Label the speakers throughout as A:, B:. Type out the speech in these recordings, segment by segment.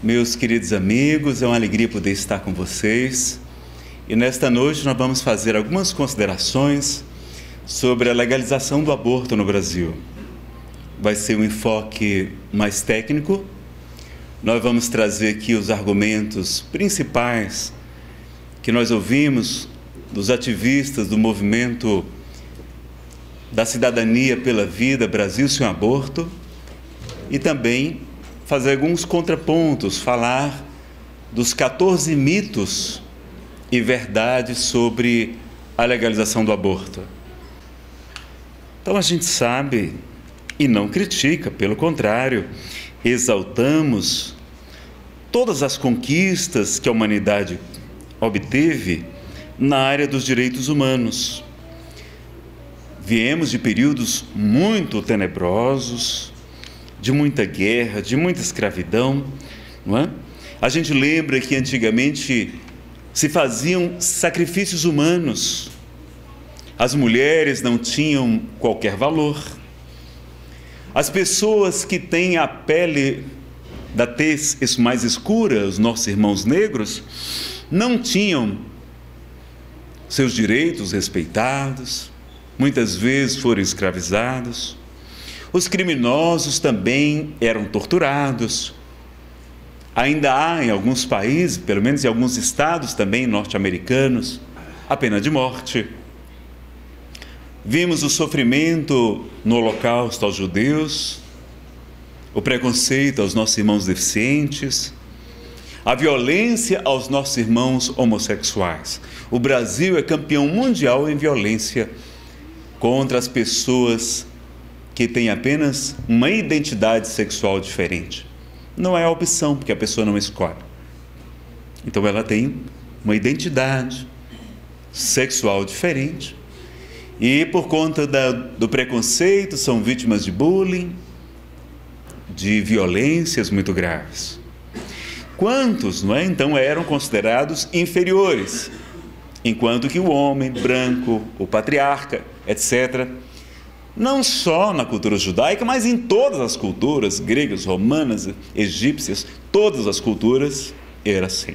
A: Meus queridos amigos, é uma alegria poder estar com vocês. E nesta noite nós vamos fazer algumas considerações sobre a legalização do aborto no Brasil. Vai ser um enfoque mais técnico. Nós vamos trazer aqui os argumentos principais que nós ouvimos dos ativistas do movimento da cidadania pela vida Brasil sem aborto e também fazer alguns contrapontos, falar dos 14 mitos e verdades sobre a legalização do aborto. Então a gente sabe e não critica, pelo contrário, exaltamos todas as conquistas que a humanidade obteve na área dos direitos humanos. Viemos de períodos muito tenebrosos, de muita guerra, de muita escravidão, não é? A gente lembra que antigamente se faziam sacrifícios humanos. As mulheres não tinham qualquer valor. As pessoas que têm a pele da tez mais escura, os nossos irmãos negros, não tinham seus direitos respeitados, muitas vezes foram escravizados. Os criminosos também eram torturados. Ainda há em alguns países, pelo menos em alguns estados também norte-americanos, a pena de morte. Vimos o sofrimento no Holocausto aos judeus, o preconceito aos nossos irmãos deficientes, a violência aos nossos irmãos homossexuais. O Brasil é campeão mundial em violência contra as pessoas que tem apenas uma identidade sexual diferente. Não é a opção, porque a pessoa não escolhe. Então ela tem uma identidade sexual diferente. E por conta da, do preconceito, são vítimas de bullying, de violências muito graves. Quantos, não é? Então eram considerados inferiores, enquanto que o homem branco, o patriarca, etc., não só na cultura judaica, mas em todas as culturas, gregas, romanas, egípcias, todas as culturas, era assim.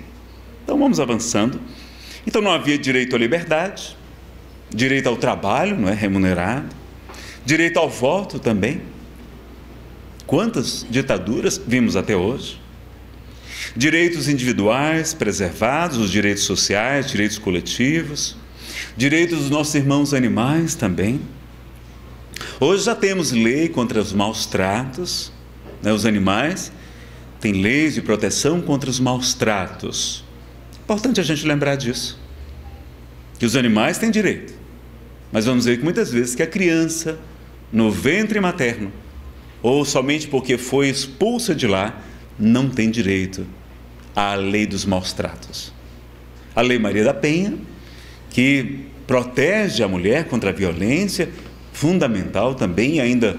A: Então vamos avançando. Então não havia direito à liberdade, direito ao trabalho, não é remunerado, direito ao voto também. Quantas ditaduras vimos até hoje? Direitos individuais preservados, os direitos sociais, direitos coletivos, direitos dos nossos irmãos animais também. Hoje já temos lei contra os maus tratos, né, os animais, tem leis de proteção contra os maus tratos. Importante a gente lembrar disso. Que os animais têm direito. Mas vamos ver que muitas vezes que a criança, no ventre materno, ou somente porque foi expulsa de lá, não tem direito à lei dos maus tratos. A Lei Maria da Penha, que protege a mulher contra a violência, fundamental também, ainda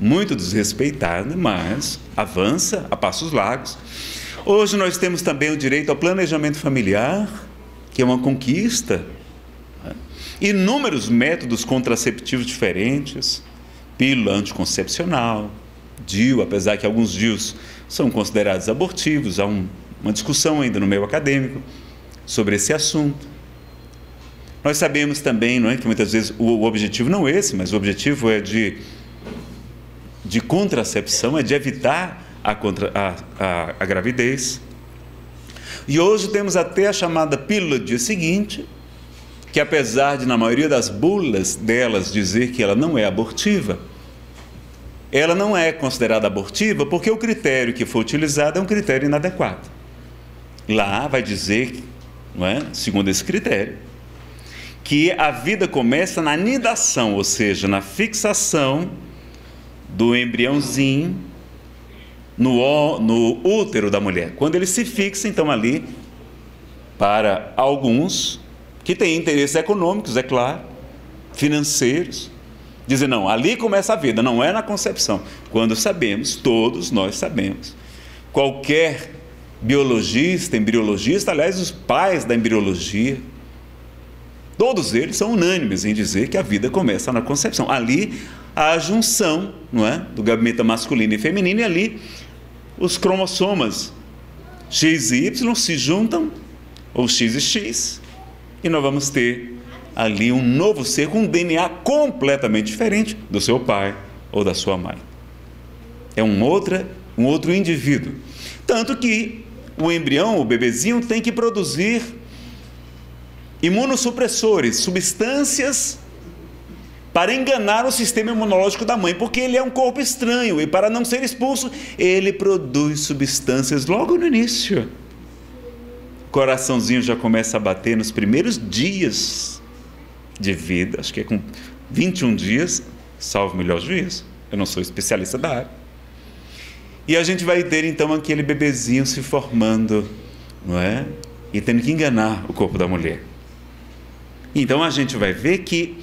A: muito desrespeitada, mas avança a passos largos. Hoje nós temos também o direito ao planejamento familiar, que é uma conquista. Né? Inúmeros métodos contraceptivos diferentes, pílula anticoncepcional, DIU, apesar que alguns DIUs são considerados abortivos, há um, uma discussão ainda no meio acadêmico sobre esse assunto. Nós sabemos também não é, que muitas vezes o, objetivo não é esse, mas o objetivo é de, de contracepção, é de evitar a, contra, a, a, a gravidez. E hoje temos até a chamada pílula do dia seguinte, que apesar de, na maioria das bulas delas, dizer que ela não é abortiva, ela não é considerada abortiva porque o critério que foi utilizado é um critério inadequado. Lá vai dizer, não é, segundo esse critério, que a vida começa na nidação, ou seja, na fixação do embriãozinho no, no útero da mulher. Quando ele se fixa, então, ali, para alguns que têm interesses econômicos, é claro, financeiros, dizem: não, ali começa a vida, não é na concepção. Quando sabemos, todos nós sabemos, qualquer biologista, embriologista, aliás, os pais da embriologia, Todos eles são unânimes em dizer que a vida começa na concepção. Ali a junção, não é, do gabinete masculino e feminino e ali os cromossomas X e Y se juntam, ou X e X, e nós vamos ter ali um novo ser com um DNA completamente diferente do seu pai ou da sua mãe. É um, outra, um outro indivíduo. Tanto que o embrião, o bebezinho, tem que produzir imunossupressores, substâncias para enganar o sistema imunológico da mãe, porque ele é um corpo estranho e para não ser expulso, ele produz substâncias logo no início. O coraçãozinho já começa a bater nos primeiros dias de vida, acho que é com 21 dias, salvo melhor juízo. Eu não sou especialista da área. E a gente vai ter então aquele bebezinho se formando, não é? E tendo que enganar o corpo da mulher. Então a gente vai ver que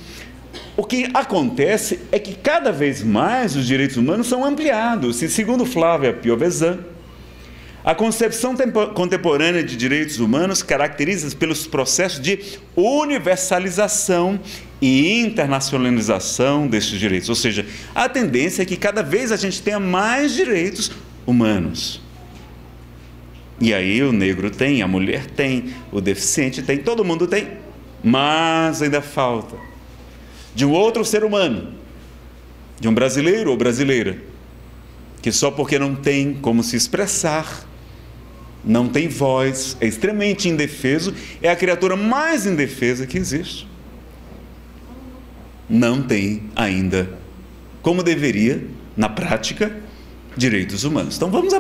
A: o que acontece é que cada vez mais os direitos humanos são ampliados. E segundo Flávia Piovesan, a concepção contemporânea de direitos humanos caracteriza pelos processos de universalização e internacionalização desses direitos. Ou seja, a tendência é que cada vez a gente tenha mais direitos humanos. E aí o negro tem, a mulher tem, o deficiente tem, todo mundo tem, mas ainda falta de um outro ser humano, de um brasileiro ou brasileira, que só porque não tem como se expressar, não tem voz, é extremamente indefeso, é a criatura mais indefesa que existe. Não tem ainda, como deveria, na prática, direitos humanos. Então vamos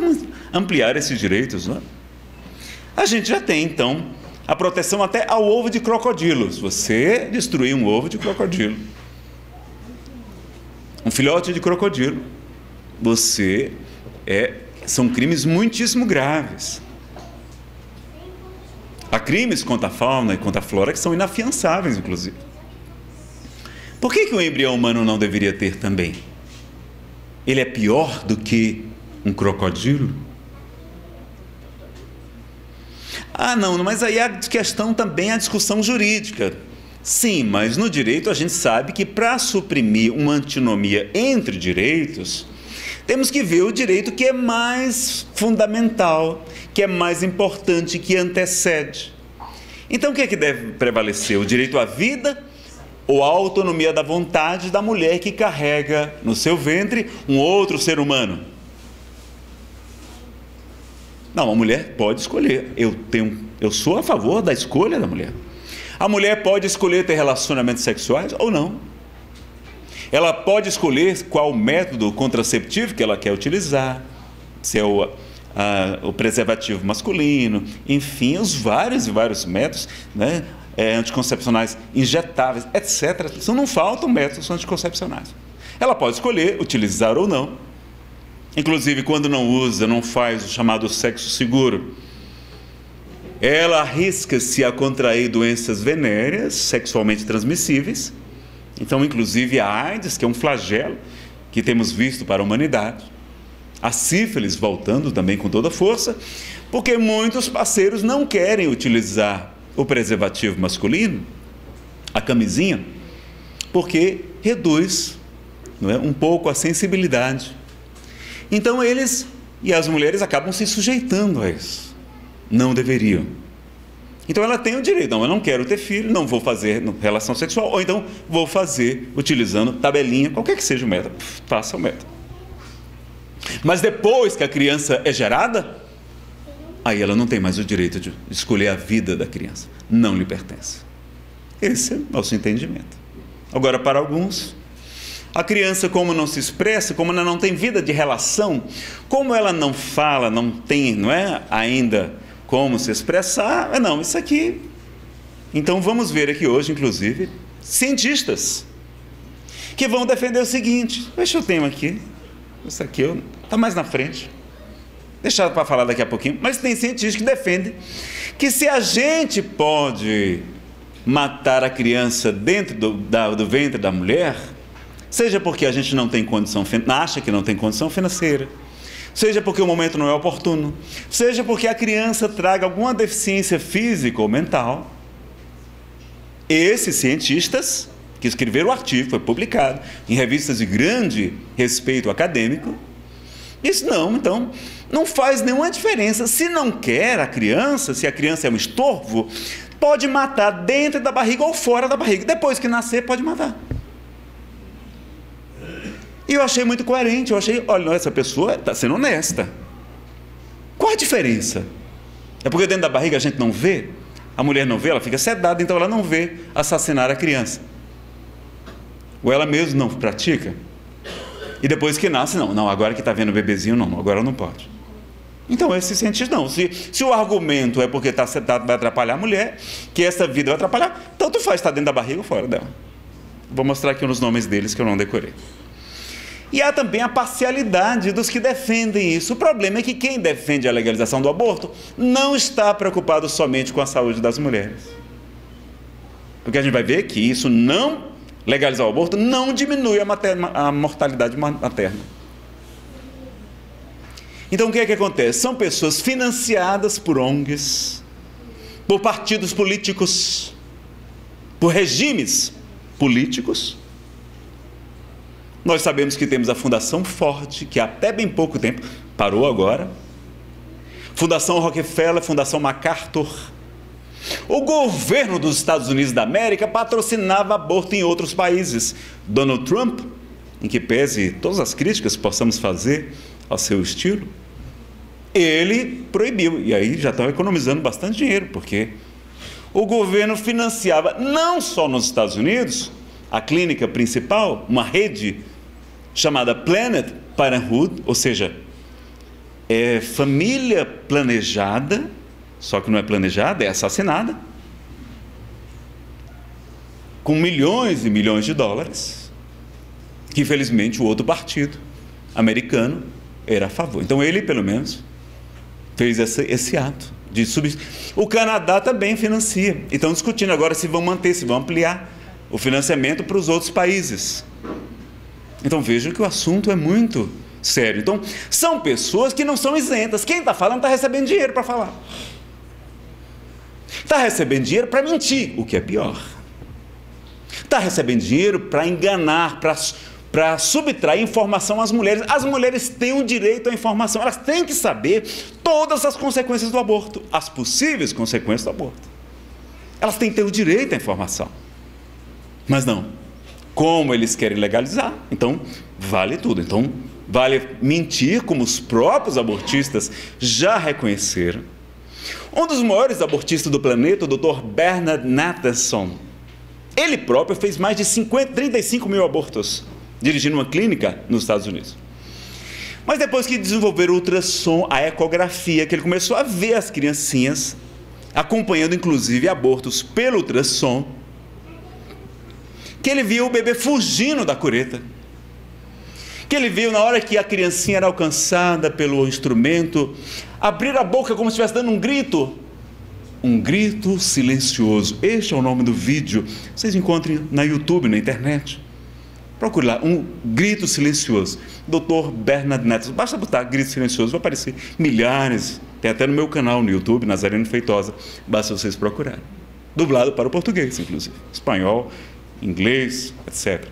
A: ampliar esses direitos. Não é? A gente já tem, então, a proteção até ao ovo de crocodilo. Se você destruir um ovo de crocodilo, um filhote de crocodilo, você é são crimes muitíssimo graves. Há crimes contra a fauna e contra a flora que são inafiançáveis, inclusive. Por que, que o embrião humano não deveria ter também? Ele é pior do que um crocodilo? Ah, não, mas aí a questão também é a discussão jurídica. Sim, mas no direito a gente sabe que para suprimir uma antinomia entre direitos, temos que ver o direito que é mais fundamental, que é mais importante, que antecede. Então o que é que deve prevalecer? O direito à vida ou a autonomia da vontade da mulher que carrega no seu ventre um outro ser humano? Não, a mulher pode escolher. Eu tenho, eu sou a favor da escolha da mulher. A mulher pode escolher ter relacionamentos sexuais ou não. Ela pode escolher qual método contraceptivo que ela quer utilizar, se é o, a, o preservativo masculino, enfim, os vários e vários métodos, né? É, anticoncepcionais injetáveis, etc. Então não faltam métodos anticoncepcionais. Ela pode escolher utilizar ou não Inclusive, quando não usa, não faz o chamado sexo seguro, ela arrisca-se a contrair doenças venéreas sexualmente transmissíveis. Então, inclusive a AIDS, que é um flagelo que temos visto para a humanidade. A sífilis voltando também com toda força, porque muitos parceiros não querem utilizar o preservativo masculino, a camisinha, porque reduz não é, um pouco a sensibilidade então eles e as mulheres acabam se sujeitando a isso. Não deveriam. Então ela tem o direito, não, eu não quero ter filho, não vou fazer relação sexual, ou então vou fazer utilizando tabelinha, qualquer que seja o método, faça o método. Mas depois que a criança é gerada, aí ela não tem mais o direito de escolher a vida da criança, não lhe pertence. Esse é o nosso entendimento. Agora, para alguns, a criança, como não se expressa, como ela não tem vida de relação, como ela não fala, não tem, não é ainda como se expressar, é não, isso aqui. Então vamos ver aqui hoje, inclusive, cientistas que vão defender o seguinte. Deixa eu ter aqui. Isso aqui está mais na frente. Deixar para falar daqui a pouquinho. Mas tem cientistas que defendem que se a gente pode matar a criança dentro do, da, do ventre da mulher, Seja porque a gente não tem condição, acha que não tem condição financeira, seja porque o momento não é oportuno, seja porque a criança traga alguma deficiência física ou mental. Esses cientistas que escreveram o artigo, foi publicado em revistas de grande respeito acadêmico, isso não, então, Não faz nenhuma diferença. Se não quer a criança, se a criança é um estorvo, pode matar dentro da barriga ou fora da barriga. Depois que nascer, pode matar. E eu achei muito coerente. Eu achei, olha, essa pessoa está sendo honesta. Qual a diferença? É porque dentro da barriga a gente não vê? A mulher não vê, ela fica sedada, então ela não vê assassinar a criança. Ou ela mesmo não pratica. E depois que nasce, não, não, agora que está vendo o bebezinho, não, agora não pode. Então, esse cientista não. Se, se o argumento é porque está sedado, vai atrapalhar a mulher, que essa vida vai atrapalhar, tanto faz estar tá dentro da barriga ou fora dela. Vou mostrar aqui uns nomes deles que eu não decorei. E há também a parcialidade dos que defendem isso. O problema é que quem defende a legalização do aborto não está preocupado somente com a saúde das mulheres. Porque a gente vai ver que isso não legalizar o aborto não diminui a, materna, a mortalidade materna. Então o que é que acontece? São pessoas financiadas por ONGs, por partidos políticos, por regimes políticos. Nós sabemos que temos a Fundação Forte, que até bem pouco tempo parou agora. Fundação Rockefeller, Fundação MacArthur, o governo dos Estados Unidos da América patrocinava aborto em outros países. Donald Trump, em que pese todas as críticas que possamos fazer ao seu estilo, ele proibiu. E aí já estão economizando bastante dinheiro, porque o governo financiava não só nos Estados Unidos, a clínica principal, uma rede chamada Planet Parenthood, ou seja, é família planejada só que não é planejada, é assassinada, com milhões e milhões de dólares, que infelizmente o outro partido americano era a favor. Então ele, pelo menos, fez esse, esse ato de subir. O Canadá também financia. E estão discutindo agora se vão manter, se vão ampliar o financiamento para os outros países. Então vejam que o assunto é muito sério. Então, são pessoas que não são isentas. Quem está falando está recebendo dinheiro para falar. Está recebendo dinheiro para mentir, o que é pior. Está recebendo dinheiro para enganar, para subtrair informação às mulheres. As mulheres têm o direito à informação, elas têm que saber todas as consequências do aborto, as possíveis consequências do aborto. Elas têm que ter o direito à informação. Mas não. Como eles querem legalizar, então vale tudo. Então vale mentir, como os próprios abortistas já reconheceram um dos maiores abortistas do planeta, o Dr. Bernard Nathanson, ele próprio fez mais de 50, 35 mil abortos, dirigindo uma clínica nos Estados Unidos. Mas depois que desenvolveram o ultrassom, a ecografia, que ele começou a ver as criancinhas, acompanhando inclusive abortos pelo ultrassom, que ele viu o bebê fugindo da cureta que ele viu na hora que a criancinha era alcançada pelo instrumento, abrir a boca como se estivesse dando um grito. Um grito silencioso. Este é o nome do vídeo. Vocês encontrem na YouTube, na internet. Procure lá, um grito silencioso. Dr. Bernard Neto. Basta botar grito silencioso, vai aparecer milhares. Tem até no meu canal no YouTube, Nazareno Feitosa. Basta vocês procurarem. Dublado para o português, inclusive. Espanhol, inglês, etc.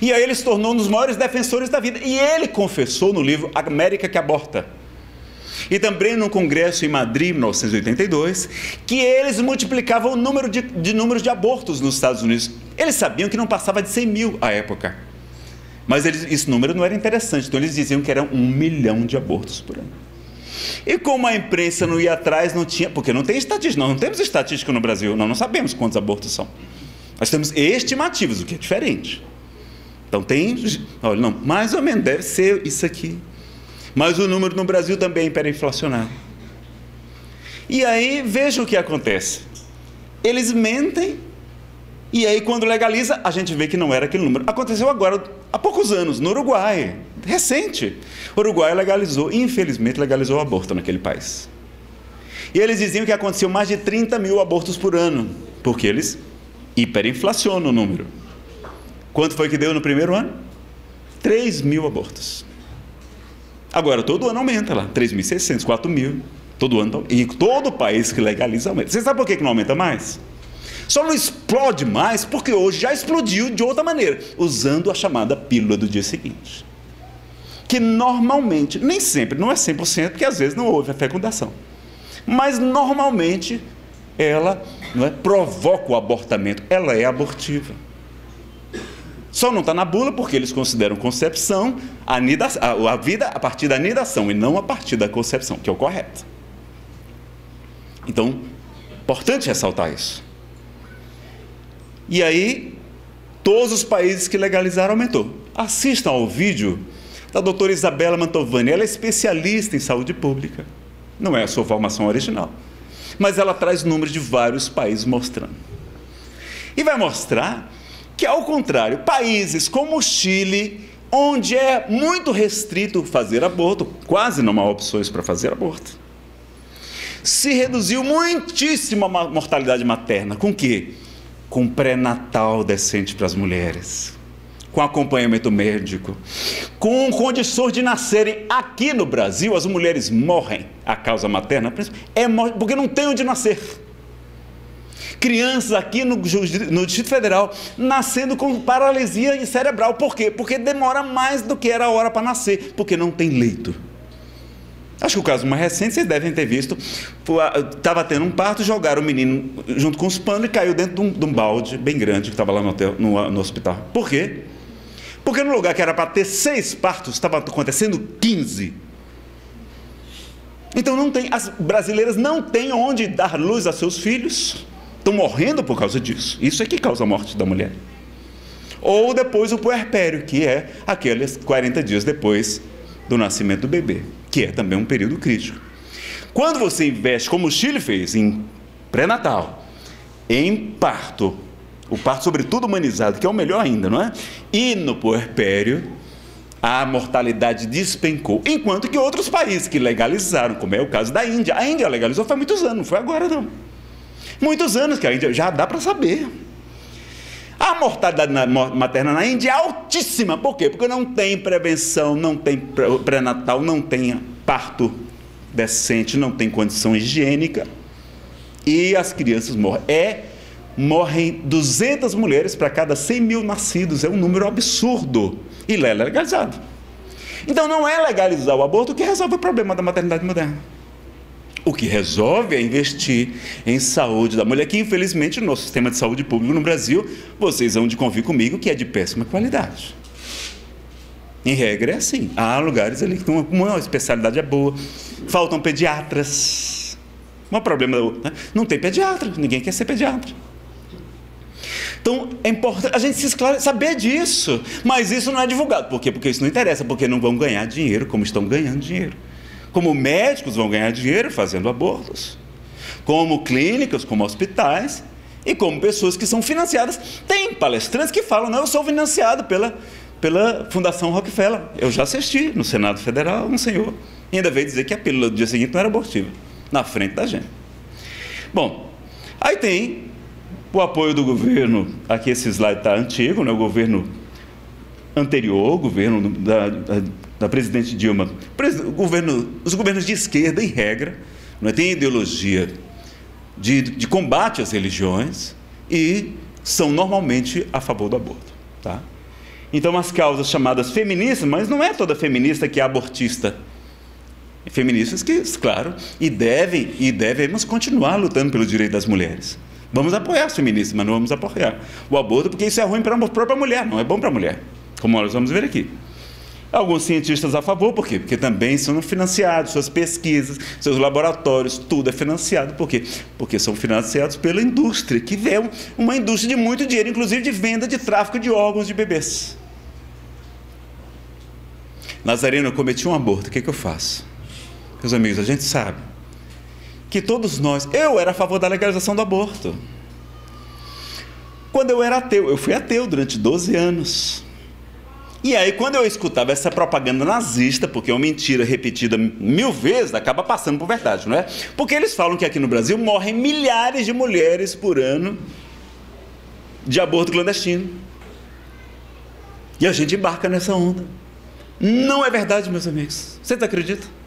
A: E aí ele se tornou um dos maiores defensores da vida. E ele confessou no livro América que Aborta. E também no congresso em Madrid, em 1982, que eles multiplicavam o número de, de números de abortos nos Estados Unidos. Eles sabiam que não passava de 100 mil à época. Mas eles, esse número não era interessante, então eles diziam que eram um milhão de abortos por ano. E como a imprensa não ia atrás, não tinha, porque não tem estatística, nós não temos estatística no Brasil, nós não sabemos quantos abortos são. Nós temos estimativas, o que é diferente. Então tem, olha, não, mais ou menos deve ser isso aqui. Mas o número no Brasil também é hiperinflacionário. E aí veja o que acontece. Eles mentem e aí quando legaliza, a gente vê que não era aquele número. Aconteceu agora, há poucos anos, no Uruguai, recente. O Uruguai legalizou, infelizmente legalizou o aborto naquele país. E eles diziam que aconteceu mais de 30 mil abortos por ano, porque eles hiperinflacionam o número. Quanto foi que deu no primeiro ano? 3 mil abortos. Agora, todo ano aumenta lá. 3.600, 4 mil. Todo ano. E todo país que legaliza aumenta. Você sabe por que não aumenta mais? Só não explode mais porque hoje já explodiu de outra maneira, usando a chamada pílula do dia seguinte. que normalmente, nem sempre, não é 100%, porque às vezes não houve a fecundação, mas normalmente ela é, provoca o abortamento, ela é abortiva. Só não está na bula porque eles consideram concepção a, a, a vida a partir da nidação e não a partir da concepção, que é o correto. Então, importante ressaltar isso. E aí, todos os países que legalizaram aumentou. Assistam ao vídeo da doutora Isabela Mantovani. Ela é especialista em saúde pública. Não é a sua formação original. Mas ela traz números de vários países mostrando. E vai mostrar que, ao contrário, países como o Chile, onde é muito restrito fazer aborto, quase não há opções para fazer aborto, se reduziu muitíssimo a mortalidade materna. Com que? Com pré-natal decente para as mulheres, com acompanhamento médico, com condições de nascerem aqui no Brasil, as mulheres morrem a causa materna, é porque não tem onde nascer crianças aqui no, no Distrito Federal nascendo com paralisia cerebral. Por quê? Porque demora mais do que era a hora para nascer, porque não tem leito. Acho que o caso mais recente vocês devem ter visto. Estava tendo um parto, jogaram o menino junto com os panos e caiu dentro de um, de um balde bem grande que estava lá no, hotel, no, no hospital. Por quê? Porque no lugar que era para ter seis partos, estava acontecendo 15. Então não tem, as brasileiras não têm onde dar luz a seus filhos estão morrendo por causa disso. Isso é que causa a morte da mulher. Ou depois o puerpério, que é aqueles 40 dias depois do nascimento do bebê, que é também um período crítico. Quando você investe, como o Chile fez, em pré-natal, em parto, o parto sobretudo humanizado, que é o melhor ainda, não é? E no puerpério, a mortalidade despencou. Enquanto que outros países que legalizaram, como é o caso da Índia, a Índia legalizou faz muitos anos, não foi agora não. Muitos anos que a Índia já dá para saber. A mortalidade materna na Índia é altíssima. Por quê? Porque não tem prevenção, não tem pré-natal, não tem parto decente, não tem condição higiênica. E as crianças morrem. É, morrem 200 mulheres para cada 100 mil nascidos. É um número absurdo. E lá é legalizado. Então não é legalizar o aborto que resolve o problema da maternidade moderna. O que resolve é investir em saúde da mulher, que infelizmente o nosso sistema de saúde público no Brasil, vocês vão de convir comigo, que é de péssima qualidade. Em regra é assim. Há lugares ali que uma especialidade é boa, faltam pediatras. O problema né? não tem pediatra, ninguém quer ser pediatra. Então é importante a gente se saber disso, mas isso não é divulgado. Por quê? Porque isso não interessa, porque não vão ganhar dinheiro como estão ganhando dinheiro como médicos vão ganhar dinheiro fazendo abortos, como clínicas, como hospitais e como pessoas que são financiadas. Tem palestrantes que falam, não, eu sou financiado pela, pela Fundação Rockefeller. Eu já assisti no Senado Federal um senhor e ainda veio dizer que a pílula do dia seguinte não era abortiva, na frente da gente. Bom, aí tem o apoio do governo, aqui esse slide está antigo, né, o governo anterior, o governo da, da da presidente Dilma, governo, os governos de esquerda, em regra, não é, têm ideologia de, de combate às religiões e são normalmente a favor do aborto. Tá? Então, as causas chamadas feministas, mas não é toda feminista que é abortista. Feministas que, claro, e devem e devemos continuar lutando pelo direito das mulheres. Vamos apoiar as feministas, mas não vamos apoiar o aborto, porque isso é ruim para a própria mulher, não é bom para a mulher, como nós vamos ver aqui. Alguns cientistas a favor, por quê? Porque também são financiados, suas pesquisas, seus laboratórios, tudo é financiado. Por quê? Porque são financiados pela indústria, que é uma indústria de muito dinheiro, inclusive de venda de tráfico de órgãos de bebês. Nazareno, eu cometi um aborto, o que, é que eu faço? Meus amigos, a gente sabe que todos nós, eu era a favor da legalização do aborto. Quando eu era ateu, eu fui ateu durante 12 anos. E aí, quando eu escutava essa propaganda nazista, porque é uma mentira repetida mil vezes, acaba passando por verdade, não é? Porque eles falam que aqui no Brasil morrem milhares de mulheres por ano de aborto clandestino. E a gente embarca nessa onda. Não é verdade, meus amigos. Vocês acreditam?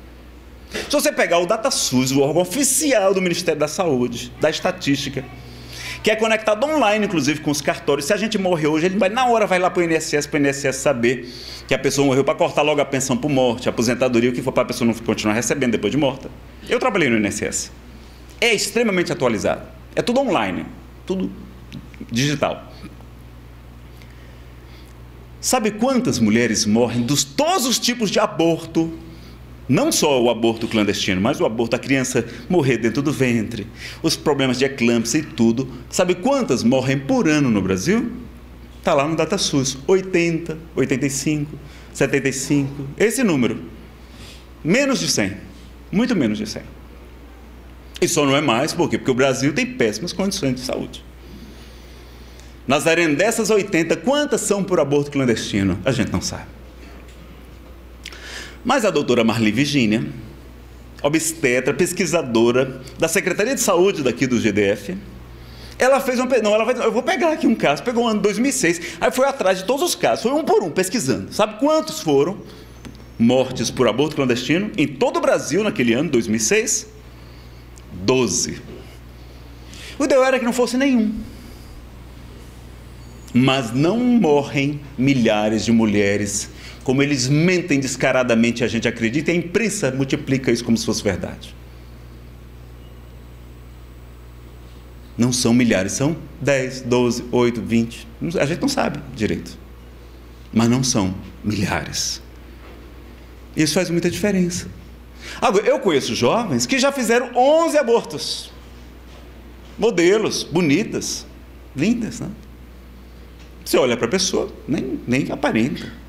A: Se você pegar o DataSUS, o órgão oficial do Ministério da Saúde, da Estatística, que é conectado online, inclusive, com os cartórios. Se a gente morrer hoje, ele vai na hora vai lá para o INSS, para o INSS saber que a pessoa morreu para cortar logo a pensão por morte, a aposentadoria, o que for para a pessoa não continuar recebendo depois de morta. Eu trabalhei no INSS. É extremamente atualizado. É tudo online, tudo digital. Sabe quantas mulheres morrem dos todos os tipos de aborto não só o aborto clandestino, mas o aborto da criança morrer dentro do ventre, os problemas de eclâmpsia e tudo. Sabe quantas morrem por ano no Brasil? Está lá no DataSUS: 80, 85, 75, esse número. Menos de 100. Muito menos de 100. E só não é mais, por quê? Porque o Brasil tem péssimas condições de saúde. Nazareno, dessas 80, quantas são por aborto clandestino? A gente não sabe. Mas a doutora Marli Virginia, obstetra, pesquisadora da Secretaria de Saúde daqui do GDF, ela fez uma. Não, ela vai. Eu vou pegar aqui um caso, pegou o ano 2006, aí foi atrás de todos os casos, foi um por um, pesquisando. Sabe quantos foram mortes por aborto clandestino em todo o Brasil naquele ano, 2006? Doze. O ideal era que não fosse nenhum. Mas não morrem milhares de mulheres como eles mentem descaradamente, a gente acredita, e a imprensa multiplica isso como se fosse verdade. Não são milhares, são 10, 12, 8, 20. A gente não sabe direito. Mas não são milhares. Isso faz muita diferença. Agora, eu conheço jovens que já fizeram 11 abortos. Modelos, bonitas, lindas, né? Você olha para a pessoa, nem, nem aparenta.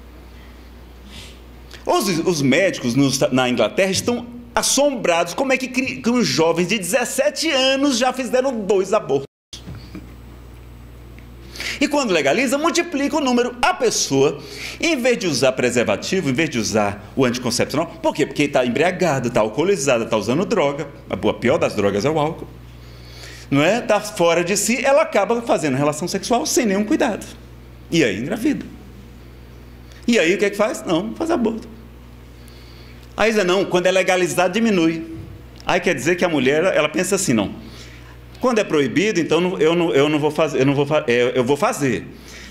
A: Os, os médicos nos, na Inglaterra estão assombrados como é que, que jovens de 17 anos já fizeram dois abortos. E quando legaliza, multiplica o número. A pessoa, em vez de usar preservativo, em vez de usar o anticoncepcional, por quê? Porque está embriagada, está alcoolizada, está usando droga. A pior das drogas é o álcool. Não é? Está fora de si, ela acaba fazendo relação sexual sem nenhum cuidado. E aí engravida. E aí o que é que faz? Não, faz aborto. Aí diz, não, quando é legalizado diminui. Aí quer dizer que a mulher, ela pensa assim, não. Quando é proibido, então eu não, eu não vou fazer, eu não vou, é, eu vou fazer.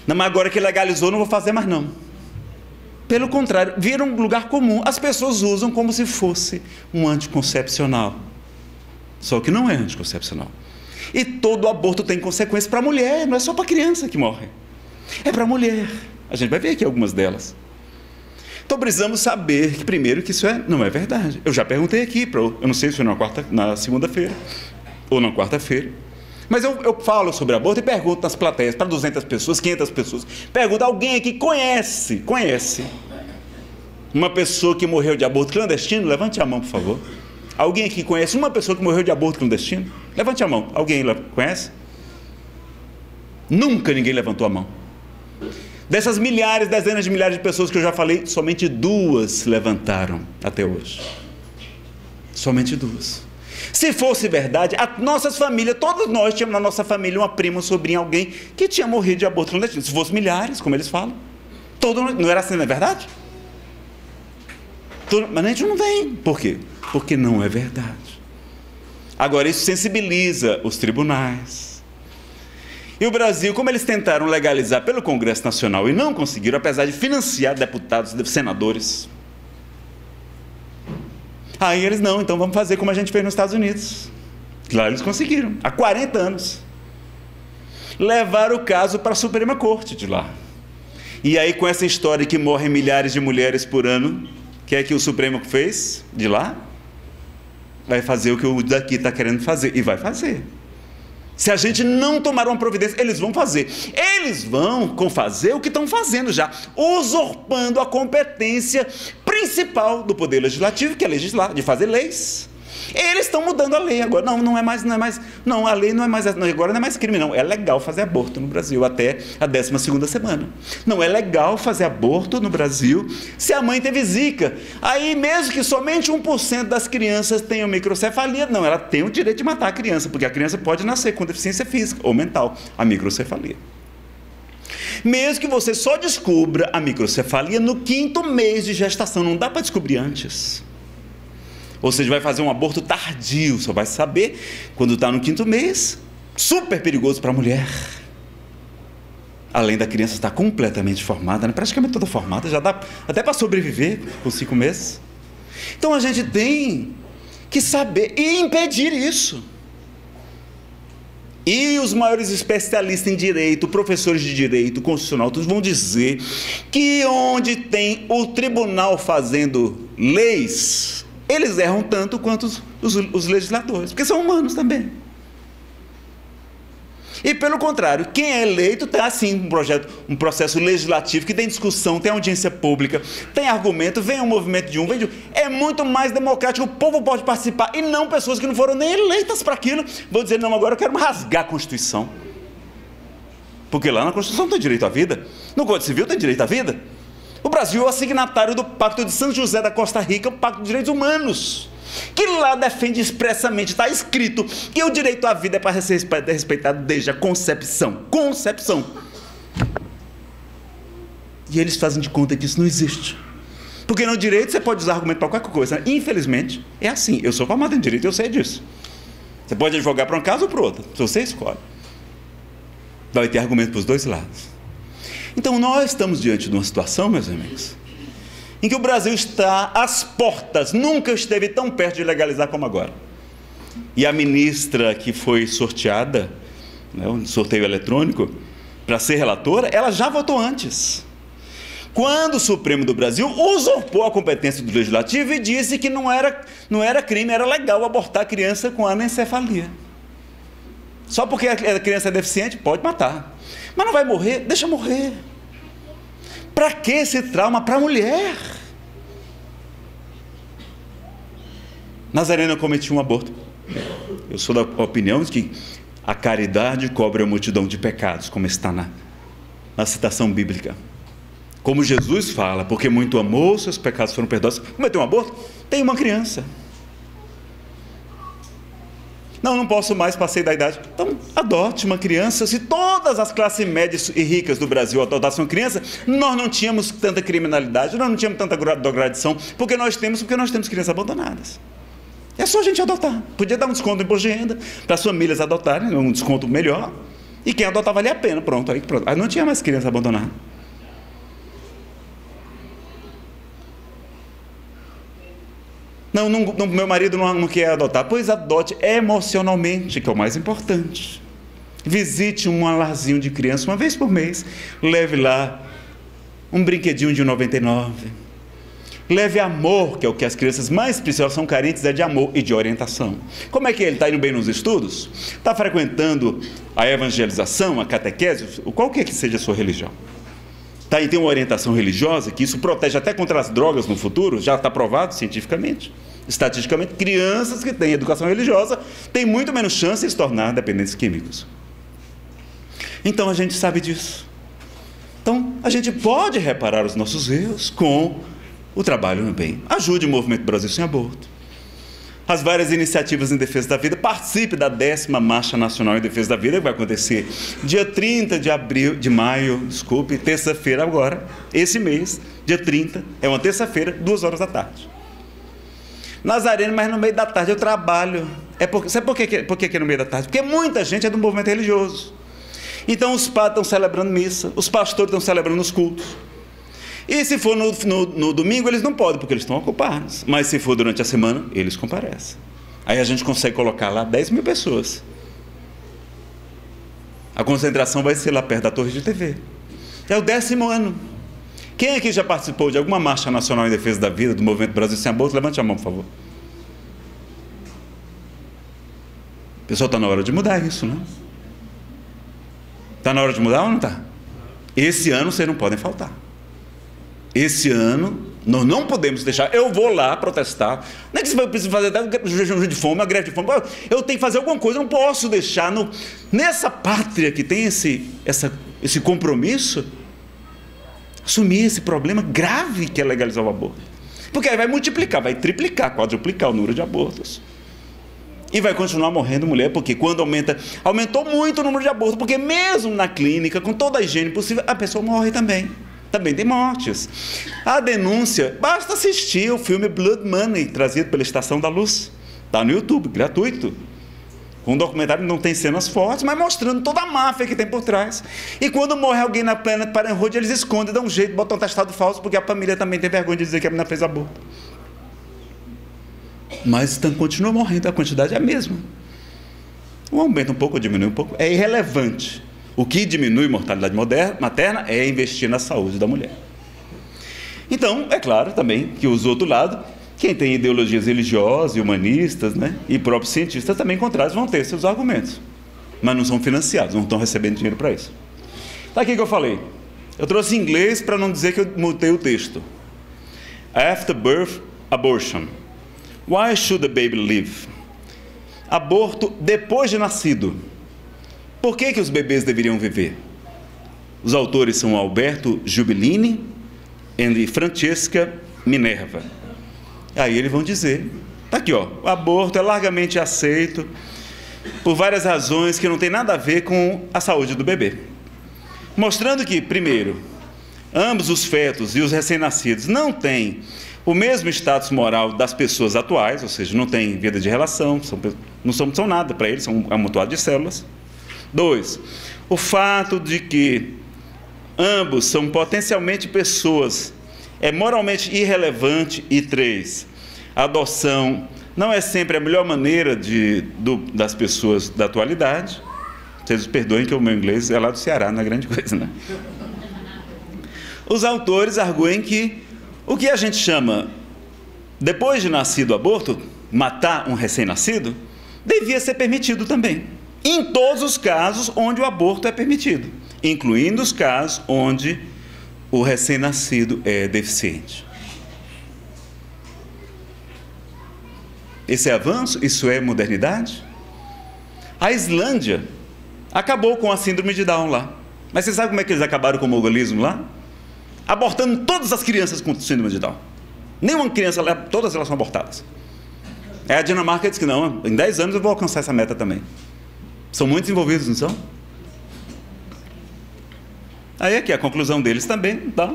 A: Não, mas agora que legalizou, não vou fazer mais não. Pelo contrário, vira um lugar comum. As pessoas usam como se fosse um anticoncepcional. Só que não é anticoncepcional. E todo aborto tem consequência para a mulher, não é só para a criança que morre. É para a mulher. A gente vai ver aqui algumas delas. Então precisamos saber que primeiro que isso é, não é verdade. Eu já perguntei aqui, pra, eu não sei se foi na, quarta, na segunda-feira ou na quarta-feira. Mas eu, eu, falo sobre aborto e pergunto nas plateias para 200 pessoas, 500 pessoas. Pergunto, alguém aqui conhece, conhece uma pessoa que morreu de aborto clandestino? Levante a mão, por favor. Alguém aqui conhece uma pessoa que morreu de aborto clandestino? Levante a mão. Alguém conhece? Nunca ninguém levantou a mão. Dessas milhares, dezenas de milhares de pessoas que eu já falei, somente duas se levantaram até hoje. Somente duas. Se fosse verdade, as nossas famílias, todos nós tínhamos na nossa família uma prima, um sobrinho, alguém que tinha morrido de aborto clandestino. Se fosse milhares, como eles falam. Todo, não era assim, não é verdade? Todo, mas a gente não vem. Por quê? Porque não é verdade. Agora, isso sensibiliza os tribunais e o Brasil, como eles tentaram legalizar pelo Congresso Nacional e não conseguiram, apesar de financiar deputados, senadores. Aí eles não, então vamos fazer como a gente fez nos Estados Unidos. Lá eles conseguiram, há 40 anos. Levaram o caso para a Suprema Corte de lá. E aí, com essa história que morrem milhares de mulheres por ano, que é que o Supremo fez de lá? Vai fazer o que o daqui está querendo fazer. E vai fazer. Se a gente não tomar uma providência, eles vão fazer. Eles vão fazer o que estão fazendo já, usurpando a competência principal do poder legislativo, que é legislar, de fazer leis. Eles estão mudando a lei agora. Não, não é mais, não é mais. Não, a lei não é mais. Não, agora não é mais crime, não. É legal fazer aborto no Brasil até a 12 segunda semana. Não é legal fazer aborto no Brasil se a mãe teve zika. Aí, mesmo que somente 1% das crianças tenham microcefalia, não, ela tem o direito de matar a criança, porque a criança pode nascer com deficiência física ou mental, a microcefalia. Mesmo que você só descubra a microcefalia no quinto mês de gestação, não dá para descobrir antes. Ou seja, vai fazer um aborto tardio, só vai saber quando está no quinto mês super perigoso para a mulher. Além da criança estar completamente formada, né? praticamente toda formada, já dá até para sobreviver com cinco meses. Então a gente tem que saber e impedir isso. E os maiores especialistas em direito, professores de direito constitucional, todos vão dizer que onde tem o tribunal fazendo leis, eles erram tanto quanto os, os, os legisladores, porque são humanos também. E pelo contrário, quem é eleito tem assim um projeto, um processo legislativo que tem discussão, tem audiência pública, tem argumento, vem um movimento de um, vem de um. É muito mais democrático, o povo pode participar e não pessoas que não foram nem eleitas para aquilo. Vou dizer, não, agora eu quero rasgar a Constituição. Porque lá na Constituição tem direito à vida. No Código Civil tem direito à vida. O Brasil é o signatário do Pacto de São José da Costa Rica, o Pacto de Direitos Humanos que lá defende expressamente, está escrito que o direito à vida é para ser respeitado desde a concepção. Concepção. E eles fazem de conta que isso não existe. Porque no direito você pode usar argumento para qualquer coisa. Infelizmente, é assim. Eu sou formado em direito, eu sei disso. Você pode advogar para um caso ou para outro, se você escolhe. Vai ter argumento para os dois lados. Então nós estamos diante de uma situação, meus amigos, em que o Brasil está às portas, nunca esteve tão perto de legalizar como agora. E a ministra que foi sorteada, né, um sorteio eletrônico, para ser relatora, ela já votou antes. Quando o Supremo do Brasil usurpou a competência do Legislativo e disse que não era, não era crime, era legal abortar criança com anencefalia. Só porque a criança é deficiente, pode matar. Mas não vai morrer? Deixa morrer. Para que esse trauma para a mulher? Nazarena cometia um aborto. Eu sou da opinião de que a caridade cobre a multidão de pecados, como está na, na citação bíblica. Como Jesus fala, porque muito amou, seus pecados foram perdoados. Cometeu um aborto? Tem uma criança. Não, não posso mais, passei da idade. Então, adote uma criança. Se todas as classes médias e ricas do Brasil adotassem uma criança, nós não tínhamos tanta criminalidade, nós não tínhamos tanta drogadição, porque nós temos, porque nós temos crianças abandonadas. É só a gente adotar. Podia dar um desconto em imposto de renda para as famílias adotarem, um desconto melhor. E quem adotar valia a pena. Pronto, aí pronto. Aí não tinha mais criança abandonada. Não, não, não, meu marido não, não quer adotar. Pois adote emocionalmente, que é o mais importante. Visite um alarzinho de criança uma vez por mês. Leve lá um brinquedinho de 99. Leve amor, que é o que as crianças mais precisam, são carentes, é de amor e de orientação. Como é que ele está indo bem nos estudos? Está frequentando a evangelização, a catequese, qualquer que seja a sua religião. Tá, e tem uma orientação religiosa que isso protege até contra as drogas no futuro, já está provado cientificamente. Estatisticamente, crianças que têm educação religiosa têm muito menos chance de se tornar dependentes químicos. Então a gente sabe disso. Então a gente pode reparar os nossos erros com o trabalho no bem. Ajude o Movimento Brasil Sem Aborto as várias iniciativas em defesa da vida. Participe da décima Marcha Nacional em Defesa da Vida, que vai acontecer dia 30 de abril, de maio, desculpe, terça-feira agora, esse mês, dia 30, é uma terça-feira, duas horas da tarde. Nazareno, mas no meio da tarde eu trabalho. É por, sabe por, que, por que é no meio da tarde? Porque muita gente é do movimento religioso. Então os padres estão celebrando missa, os pastores estão celebrando os cultos. E se for no, no, no domingo, eles não podem, porque eles estão ocupados. Mas se for durante a semana, eles comparecem. Aí a gente consegue colocar lá 10 mil pessoas. A concentração vai ser lá perto da torre de TV. É o décimo ano. Quem aqui já participou de alguma marcha nacional em defesa da vida, do Movimento Brasil Sem Aborto? Levante a mão, por favor. Pessoal, está na hora de mudar isso, não? Está na hora de mudar ou não está? Esse ano vocês não podem faltar. Esse ano, nós não podemos deixar. Eu vou lá protestar. Não é que você precisa fazer jejum de fome, uma greve de fome. Eu tenho que fazer alguma coisa. Eu não posso deixar no, nessa pátria que tem esse, essa, esse compromisso assumir esse problema grave que é legalizar o aborto. Porque aí vai multiplicar, vai triplicar, quadruplicar o número de abortos. E vai continuar morrendo mulher, porque quando aumenta, aumentou muito o número de abortos, porque mesmo na clínica, com toda a higiene possível, a pessoa morre também também tem mortes. A denúncia, basta assistir o filme Blood Money, trazido pela Estação da Luz. Está no YouTube, gratuito. Um documentário não tem cenas fortes, mas mostrando toda a máfia que tem por trás. E quando morre alguém na Planet Parenthood, eles escondem, dão um jeito, botam um testado falso, porque a família também tem vergonha de dizer que a menina fez aborto. Mas continua morrendo, a quantidade é a mesma. O aumenta um pouco, diminui um pouco, é irrelevante. O que diminui mortalidade materna é investir na saúde da mulher. Então, é claro também que os outro lado quem tem ideologias religiosas e humanistas, né, e próprios cientistas também contrários vão ter seus argumentos, mas não são financiados, não estão recebendo dinheiro para isso. Tá aqui que eu falei. Eu trouxe inglês para não dizer que eu mudei o texto. After birth abortion. Why should the baby live? Aborto depois de nascido. Por que, que os bebês deveriam viver? Os autores são Alberto Jubilini e Francesca Minerva. Aí eles vão dizer: tá aqui, ó, o aborto é largamente aceito por várias razões que não tem nada a ver com a saúde do bebê. Mostrando que, primeiro, ambos os fetos e os recém-nascidos não têm o mesmo status moral das pessoas atuais, ou seja, não têm vida de relação, são, não são, são nada para eles, são um amontoado de células. Dois, o fato de que ambos são potencialmente pessoas é moralmente irrelevante. E três, a adoção não é sempre a melhor maneira de, do, das pessoas da atualidade. Vocês perdoem que o meu inglês é lá do Ceará, não é grande coisa, né? Os autores arguem que o que a gente chama, depois de nascido aborto, matar um recém-nascido, devia ser permitido também. Em todos os casos onde o aborto é permitido, incluindo os casos onde o recém-nascido é deficiente. Esse é avanço? Isso é modernidade? A Islândia acabou com a síndrome de Down lá. Mas você sabe como é que eles acabaram com o mongolismo lá? Abortando todas as crianças com síndrome de Down. Nenhuma criança, todas elas são abortadas. É a Dinamarca diz que não, em 10 anos eu vou alcançar essa meta também. São muito desenvolvidos, não são? Aí aqui a conclusão deles também, tá?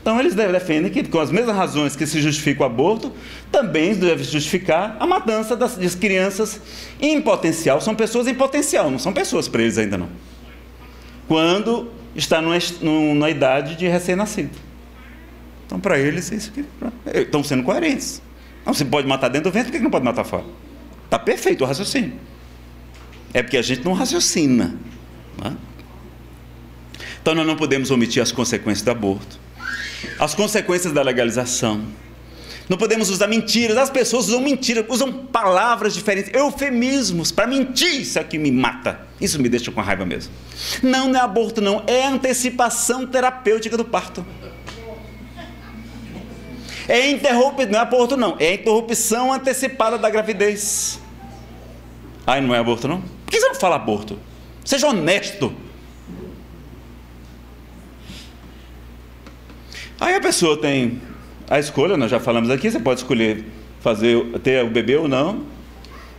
A: Então eles defendem que, com as mesmas razões que se justifica o aborto, também deve justificar a matança das, das crianças em potencial. São pessoas em potencial, não são pessoas para eles ainda não. Quando está numa, numa idade de recém-nascido. Então para eles isso aqui, estão sendo coerentes. Não, se pode matar dentro do ventre, por que não pode matar fora? Está perfeito o raciocínio. É porque a gente não raciocina. Não é? Então nós não podemos omitir as consequências do aborto, as consequências da legalização. Não podemos usar mentiras. As pessoas usam mentiras, usam palavras diferentes, eufemismos para mentir. Isso aqui me mata. Isso me deixa com raiva mesmo. Não, não é aborto, não. É antecipação terapêutica do parto. É interrupção, não é aborto, não. É interrupção antecipada da gravidez. Ai, não é aborto, não? Que você não fala aborto? Seja honesto. Aí a pessoa tem a escolha, nós já falamos aqui, você pode escolher fazer ter o bebê ou não.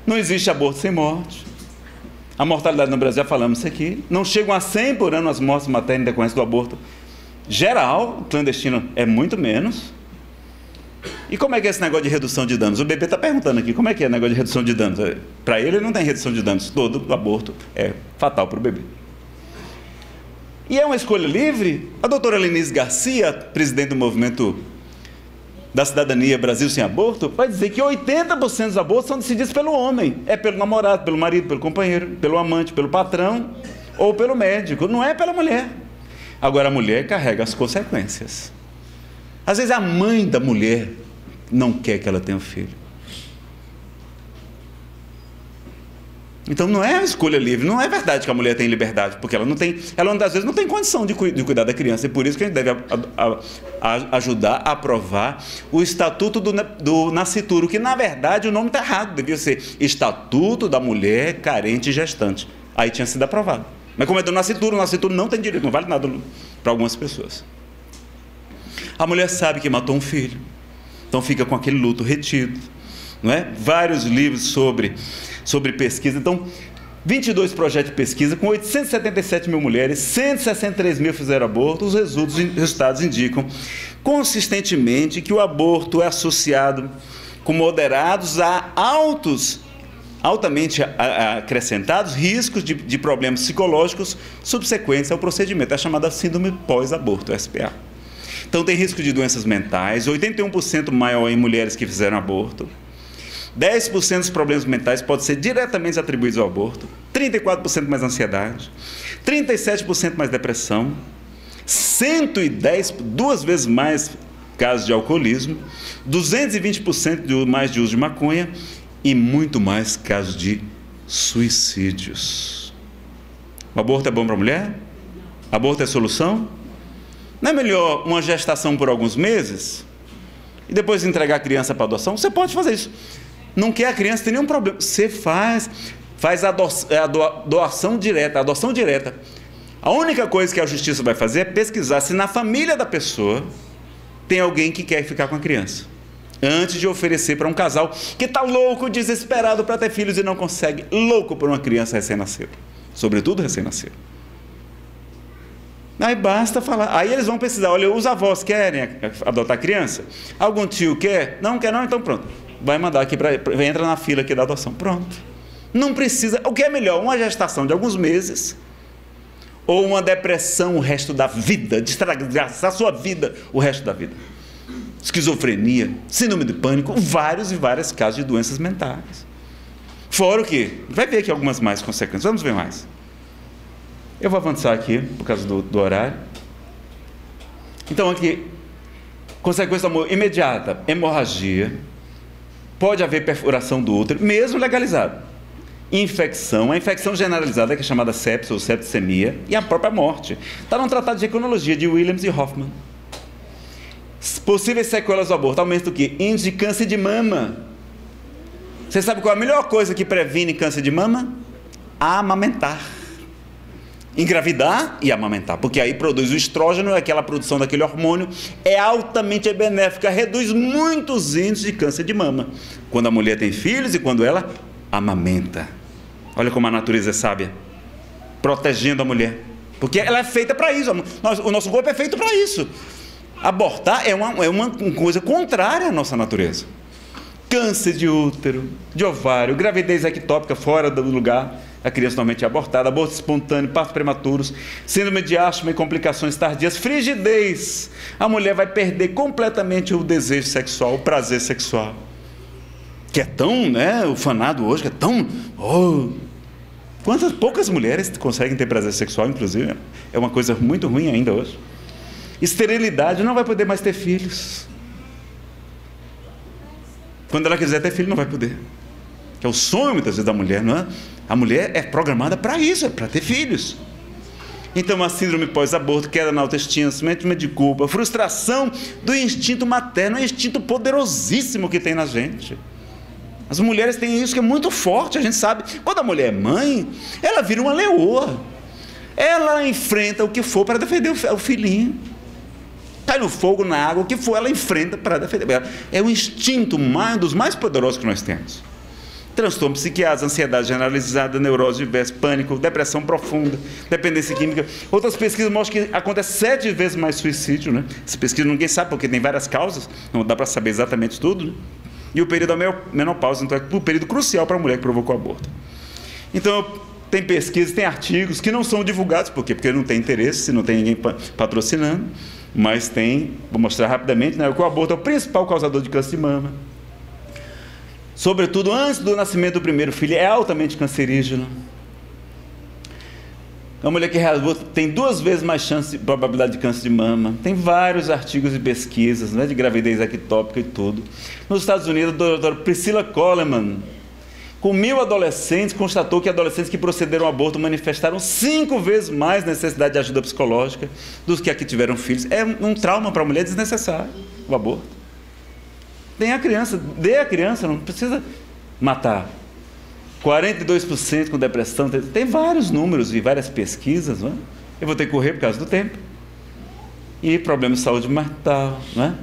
A: Não existe aborto sem morte. A mortalidade no Brasil, já falamos isso aqui. Não chegam a 100 por ano as mortes maternas em decorrência do aborto geral, clandestino é muito menos. E como é que é esse negócio de redução de danos? O bebê está perguntando aqui, como é que é o negócio de redução de danos? Para ele não tem redução de danos, todo aborto é fatal para o bebê. E é uma escolha livre? A doutora Lenise Garcia, presidente do movimento da cidadania Brasil Sem Aborto, vai dizer que 80% dos abortos são decididos pelo homem. É pelo namorado, pelo marido, pelo companheiro, pelo amante, pelo patrão ou pelo médico. Não é pela mulher. Agora a mulher carrega as consequências. Às vezes a mãe da mulher não quer que ela tenha um filho. Então não é escolha livre, não é verdade que a mulher tem liberdade, porque ela não tem, ela às vezes não tem condição de, de cuidar da criança, e por isso que a gente deve a, a, a, ajudar a aprovar o Estatuto do, do Nascituro, que na verdade o nome está errado, devia ser Estatuto da Mulher Carente e Gestante. Aí tinha sido aprovado. Mas como é do Nascituro, o Nascituro não tem direito, não vale nada para algumas pessoas. A mulher sabe que matou um filho, então fica com aquele luto retido. Não é? Vários livros sobre sobre pesquisa. Então, 22 projetos de pesquisa com 877 mil mulheres, 163 mil fizeram aborto. Os resultados indicam consistentemente que o aborto é associado com moderados a altos altamente acrescentados riscos de, de, problemas psicológicos subsequentes ao procedimento. É chamada síndrome pós-aborto, SPA. Então, tem risco de doenças mentais, 81% maior em mulheres que fizeram aborto. 10% dos problemas mentais podem ser diretamente atribuídos ao aborto, 34% mais ansiedade, 37% mais depressão, 110, duas vezes mais casos de alcoolismo, 220% mais de uso de maconha e muito mais casos de suicídios. O aborto é bom para a mulher? Aborto é solução? Não é melhor uma gestação por alguns meses e depois entregar a criança para adoção? Você pode fazer isso. Não quer a criança, tem nenhum problema. Você faz, faz a, é doação direta, a adoção direta. A única coisa que a justiça vai fazer é pesquisar se na família da pessoa tem alguém que quer ficar com a criança antes de oferecer para um casal que está louco, desesperado para ter filhos e não consegue, louco por uma criança recém-nascida, sobretudo recém-nascida. Aí basta falar. Aí eles vão precisar. Olha, os avós querem adotar criança? Algum tio quer? Não quer, não? Então pronto. Vai mandar aqui para. Entra na fila aqui da adoção. Pronto. Não precisa. O que é melhor? Uma gestação de alguns meses ou uma depressão o resto da vida, desgraçar sua vida o resto da vida esquizofrenia, síndrome de pânico, vários e vários casos de doenças mentais. Fora o que? Vai ver aqui algumas mais consequências. Vamos ver mais. Eu vou avançar aqui, por causa do, do horário. Então, aqui, consequência do amor imediata, hemorragia, pode haver perfuração do útero, mesmo legalizado. Infecção, a infecção generalizada, que é chamada sepsis ou septicemia, e a própria morte. Está no Tratado de Econologia de Williams e Hoffman. Possíveis sequelas do aborto. Aumento do que? Câncer de mama. Você sabe qual é a melhor coisa que previne câncer de mama? Amamentar. Engravidar e amamentar, porque aí produz o estrógeno, aquela produção daquele hormônio é altamente benéfica, reduz muitos índices de câncer de mama. Quando a mulher tem filhos e quando ela amamenta. Olha como a natureza é sábia, protegendo a mulher, porque ela é feita para isso. O nosso corpo é feito para isso. Abortar é uma, é uma coisa contrária à nossa natureza. Câncer de útero, de ovário, gravidez ectópica fora do lugar, a criança normalmente é abortada, aborto espontâneo, partos prematuros, síndrome de asma e complicações tardias, frigidez. A mulher vai perder completamente o desejo sexual, o prazer sexual. Que é tão, né, ufanado hoje, que é tão. Oh, quantas poucas mulheres conseguem ter prazer sexual, inclusive? É uma coisa muito ruim ainda hoje esterilidade, não vai poder mais ter filhos. Quando ela quiser ter filho, não vai poder. Que é o sonho muitas vezes da mulher, não é? A mulher é programada para isso, é para ter filhos. Então, a síndrome pós-aborto, queda na autoestima, sentimento de culpa, frustração do instinto materno, é um instinto poderosíssimo que tem na gente. As mulheres têm isso que é muito forte, a gente sabe. Quando a mulher é mãe, ela vira uma leoa. Ela enfrenta o que for para defender o filhinho cai no fogo, na água, o que for, ela enfrenta para defender. É o instinto mais, dos mais poderosos que nós temos. Transtorno psiquiátrico, ansiedade generalizada, neurose diversa, pânico, depressão profunda, dependência química. Outras pesquisas mostram que acontece sete vezes mais suicídio, né? Essa pesquisa ninguém sabe, porque tem várias causas, não dá para saber exatamente tudo. Né? E o período da menopausa, então, é o período crucial para a mulher que provocou o aborto. Então, tem pesquisas, tem artigos que não são divulgados, por quê? Porque não tem interesse, se não tem ninguém patrocinando mas tem, vou mostrar rapidamente, né, que o aborto é o principal causador de câncer de mama. Sobretudo antes do nascimento do primeiro filho, é altamente cancerígeno. Uma mulher que tem duas vezes mais chance de probabilidade de câncer de mama. Tem vários artigos e pesquisas né, de gravidez ectópica e tudo. Nos Estados Unidos, a doutora Priscila Coleman, com mil adolescentes, constatou que adolescentes que procederam ao aborto manifestaram cinco vezes mais necessidade de ajuda psicológica dos que aqui tiveram filhos. É um trauma para a mulher desnecessário o aborto. Tem a criança, dê a criança, não precisa matar. 42% com depressão, tem, vários números e várias pesquisas, não é? Eu vou ter que correr por causa do tempo. E problemas de saúde mental, não é?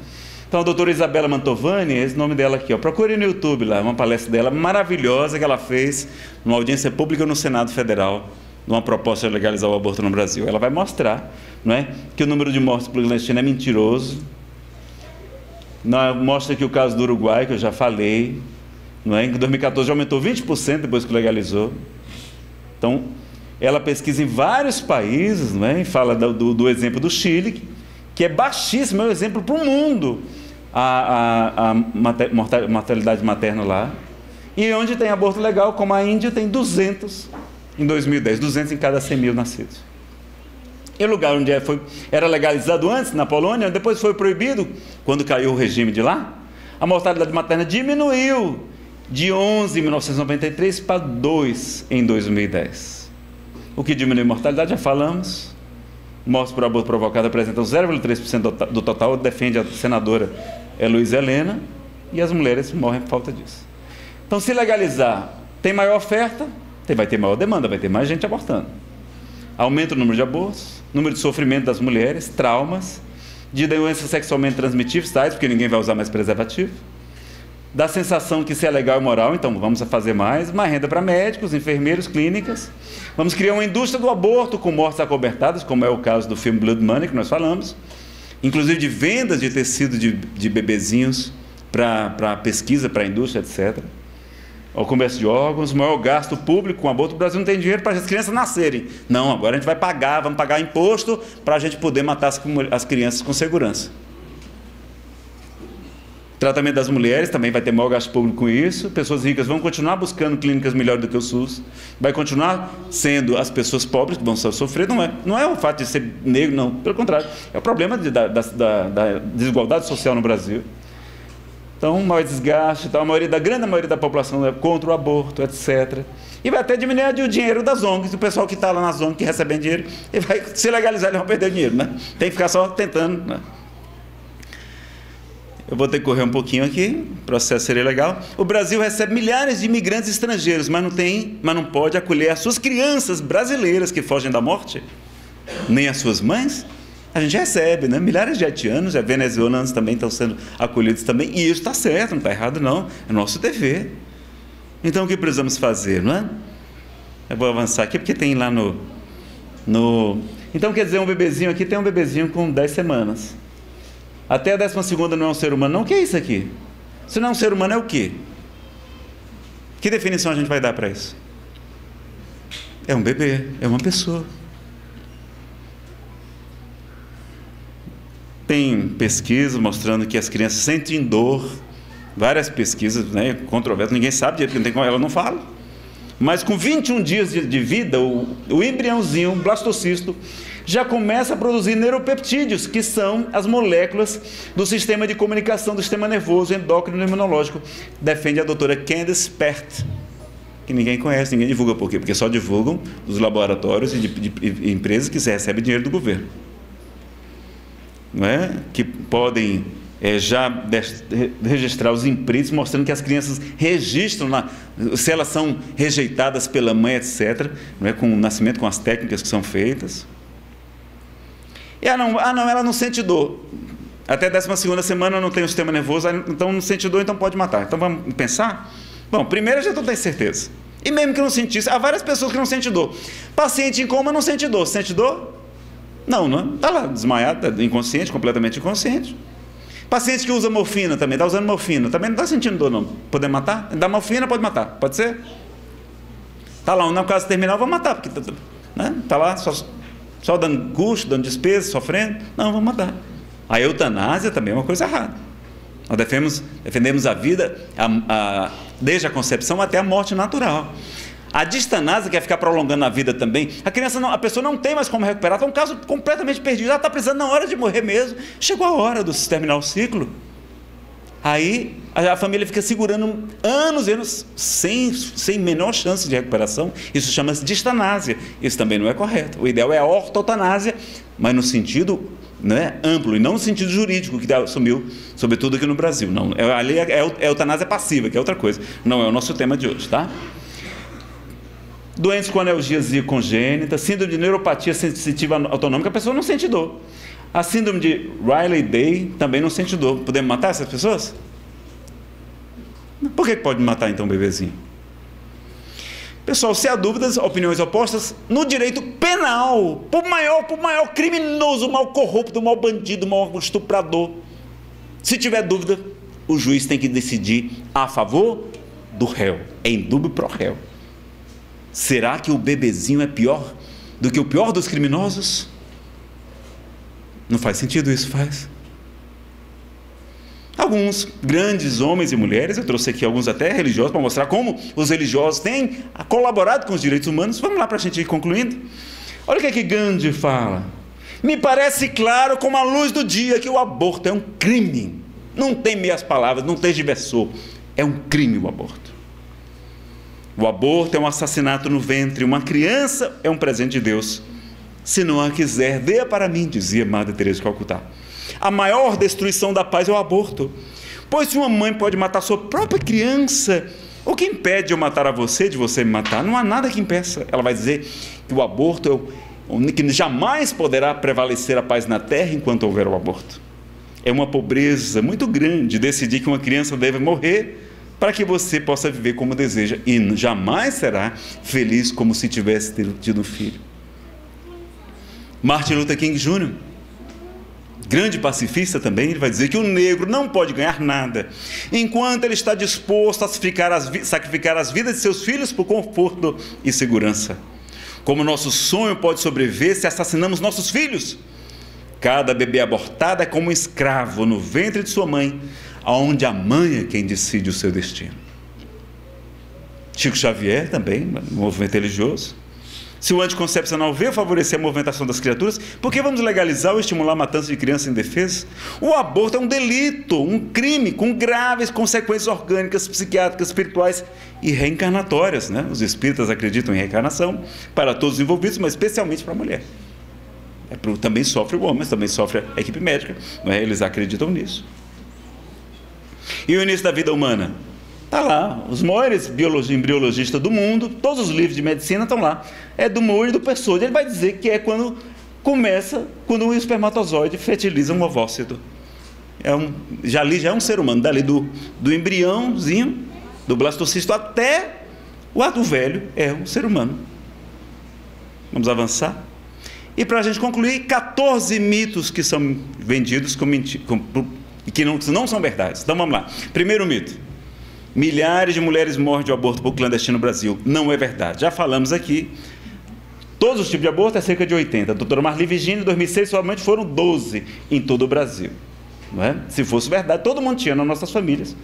A: Então, a doutora Isabela Mantovani, esse nome dela aqui, ó, procure no YouTube lá, uma palestra dela maravilhosa que ela fez numa audiência pública no Senado Federal, numa proposta de legalizar o aborto no Brasil. Ela vai mostrar não é, que o número de mortes por clandestina é mentiroso. Mostra que o caso do Uruguai, que eu já falei, Não é? Em 2014 aumentou 20% depois que legalizou. Então, ela pesquisa em vários países, não é? E fala do, do, exemplo do Chile, que é baixíssimo, é um exemplo para o mundo a, a, a mortalidade materna lá. E onde tem aborto legal, como a Índia, tem 200 em 2010, 200 em cada 100 mil nascidos. O lugar onde é, foi, era legalizado antes, na Polônia, depois foi proibido, quando caiu o regime de lá, a mortalidade materna diminuiu de 11 em 1993 para 2 em 2010. O que diminui a mortalidade, já falamos. Mortes por aborto provocado apresentam 0,3% do total, defende a senadora Luiz Helena, e as mulheres morrem por falta disso. Então, se legalizar, tem maior oferta, vai ter maior demanda, vai ter mais gente abortando. Aumenta o número de abortos, número de sofrimento das mulheres, traumas, de doenças sexualmente transmissíveis, tais, porque ninguém vai usar mais preservativo. Dá a sensação que isso é legal e moral, então vamos fazer mais. Mais renda para médicos, enfermeiros, clínicas. Vamos criar uma indústria do aborto com mortes acobertadas, como é o caso do filme Blood Money, que nós falamos. Inclusive de vendas de tecido de, de bebezinhos para pesquisa, para indústria, etc ao comércio de órgãos, maior gasto público com aborto. O Brasil não tem dinheiro para as crianças nascerem. Não, agora a gente vai pagar, vamos pagar imposto para a gente poder matar as, as crianças com segurança. Tratamento das mulheres também vai ter maior gasto público com isso. Pessoas ricas vão continuar buscando clínicas melhores do que o SUS. Vai continuar sendo as pessoas pobres que vão sofrer. Não é, não é o fato de ser negro, não. Pelo contrário. É o problema de, da, da, da desigualdade social no Brasil. Então, maior desgaste, a maioria da grande maioria da população é contra o aborto, etc. E vai até diminuir o dinheiro das ONGs, o pessoal que está lá nas ONGs, que recebem dinheiro, e vai se legalizar, eles vão perder dinheiro, né? Tem que ficar só tentando, né? Eu vou ter que correr um pouquinho aqui, o processo seria legal. O Brasil recebe milhares de imigrantes estrangeiros, mas não tem, mas não pode acolher as suas crianças brasileiras que fogem da morte, nem as suas mães. A gente recebe, né? Milhares de haitianos, já venezuelanos também estão sendo acolhidos também. E isso está certo, não está errado não. É nosso dever. Então o que precisamos fazer, não é? Eu vou avançar aqui porque tem lá no, no. Então quer dizer, um bebezinho aqui tem um bebezinho com 10 semanas. Até a décima segunda não é um ser humano, não. O que é isso aqui? Se não é um ser humano, é o quê? Que definição a gente vai dar para isso? É um bebê, é uma pessoa. Tem pesquisas mostrando que as crianças sentem dor, várias pesquisas né, controversas, ninguém sabe direito, não tem como, ela não fala. Mas com 21 dias de, vida, o, o embriãozinho, o blastocisto, já começa a produzir neuropeptídeos, que são as moléculas do sistema de comunicação do sistema nervoso, endócrino e imunológico. Defende a doutora Candice Pert, que ninguém conhece, ninguém divulga. Por quê? Porque só divulgam os laboratórios e de, de, de empresas que recebem dinheiro do governo é? que podem é, já registrar os imprints mostrando que as crianças registram lá, se elas são rejeitadas pela mãe, etc., não é? com o nascimento, com as técnicas que são feitas. E ah não, ah, não ela não sente dor. Até a 12 semana não tem o sistema nervoso, então não sente dor, então pode matar. Então vamos pensar? Bom, primeiro a gente não tem certeza. E mesmo que não sentisse, há várias pessoas que não sentem dor. Paciente em coma não sente dor. Sente dor? Não, não está lá desmaiado, inconsciente, completamente inconsciente. Paciente que usa morfina também, está usando morfina, também não está sentindo dor, não. Poder matar? Dá morfina, pode matar. Pode ser? Está lá, no caso terminal, vou matar, porque está né? tá lá só, só dando custo, dando despesa, sofrendo. Não, vou matar. A eutanásia também é uma coisa errada. Nós defendemos, defendemos a vida a, a, desde a concepção até a morte natural. A distanase quer ficar prolongando a vida também. A criança não, a pessoa não tem mais como recuperar. Está um caso completamente perdido. Ela está precisando na hora de morrer mesmo. Chegou a hora de terminar o ciclo. Aí a, família fica segurando anos e anos sem, sem menor chance de recuperação. Isso chama-se distanásia. Isso também não é correto. O ideal é a ortotanásia, mas no sentido né, amplo e não no sentido jurídico que assumiu, sobretudo aqui no Brasil. Não, é, ali é, é, é eutanásia passiva, que é outra coisa. Não é o nosso tema de hoje, tá? Doentes com analgesia congênita, síndrome de neuropatia sensitiva autonômica, a pessoa não sente dor. A síndrome de Riley-Day também não sente dor. Podemos matar essas pessoas? Por que pode matar então um bebezinho? Pessoal, se há dúvidas, opiniões opostas, no direito penal, por maior, por maior criminoso, mal corrupto, mal bandido, mal estuprador, se tiver dúvida, o juiz tem que decidir a favor do réu, é indúbio pro réu. Será que o bebezinho é pior do que o pior dos criminosos? Não faz sentido isso, faz? Alguns grandes homens e mulheres, eu trouxe aqui alguns até religiosos para mostrar como os religiosos têm colaborado com os direitos humanos. Vamos lá para a gente ir concluindo. Olha o que é que Gandhi fala. Me parece claro como a luz do dia que o aborto é um crime. Não tem meias palavras, não tem diversor. É um crime o aborto. O aborto é um assassinato no ventre. Uma criança é um presente de Deus. Se não a quiser, veja para mim, dizia Madre Teresa de Calcutá. A maior destruição da paz é o aborto. Pois se uma mãe pode matar sua própria criança, o que impede eu matar a você de você me matar? Não há nada que impeça. Ela vai dizer que o aborto é o, que jamais poderá prevalecer a paz na terra enquanto houver o aborto. É uma pobreza muito grande decidir que uma criança deve morrer para que você possa viver como deseja e jamais será feliz como se tivesse tido um filho. Martin Luther King Jr grande pacifista também, ele vai dizer que o negro não pode ganhar nada, enquanto ele está disposto a sacrificar as, sacrificar as vidas de seus filhos por conforto e segurança. Como nosso sonho pode sobreviver se assassinamos nossos filhos? Cada bebê abortado é como um escravo no ventre de sua mãe, aonde a mãe é quem decide o seu destino. Chico Xavier também, movimento religioso, se o anticoncepcional veio favorecer a movimentação das criaturas, por que vamos legalizar ou estimular a matança de crianças indefesas? O aborto é um delito, um crime com graves consequências orgânicas, psiquiátricas, espirituais e reencarnatórias. Né? Os espíritas acreditam em reencarnação para todos os envolvidos, mas especialmente para a mulher. É pro, também sofre o homem, também sofre a equipe médica. É? Eles acreditam nisso. E o início da vida humana? Está lá, os maiores embriologistas do mundo, todos os livros de medicina estão lá. É do Moore e do Persuade. Ele vai dizer que é quando começa, quando o espermatozoide fertiliza um ovócito. É um, já ali já é um ser humano, dali do, do embriãozinho, do blastocisto até o ato velho é um ser humano. Vamos avançar? E para a gente concluir, 14 mitos que são vendidos com, com, que não, não são verdades. Então vamos lá. Primeiro mito Milhares de mulheres morrem de aborto por clandestino no Brasil. Não é verdade. Já falamos aqui. Todos os tipos de aborto é cerca de 80. A doutora Marli Virginia, em 2006, somente foram 12 em todo o Brasil. Não é? Se fosse verdade, todo mundo tinha nas nossas famílias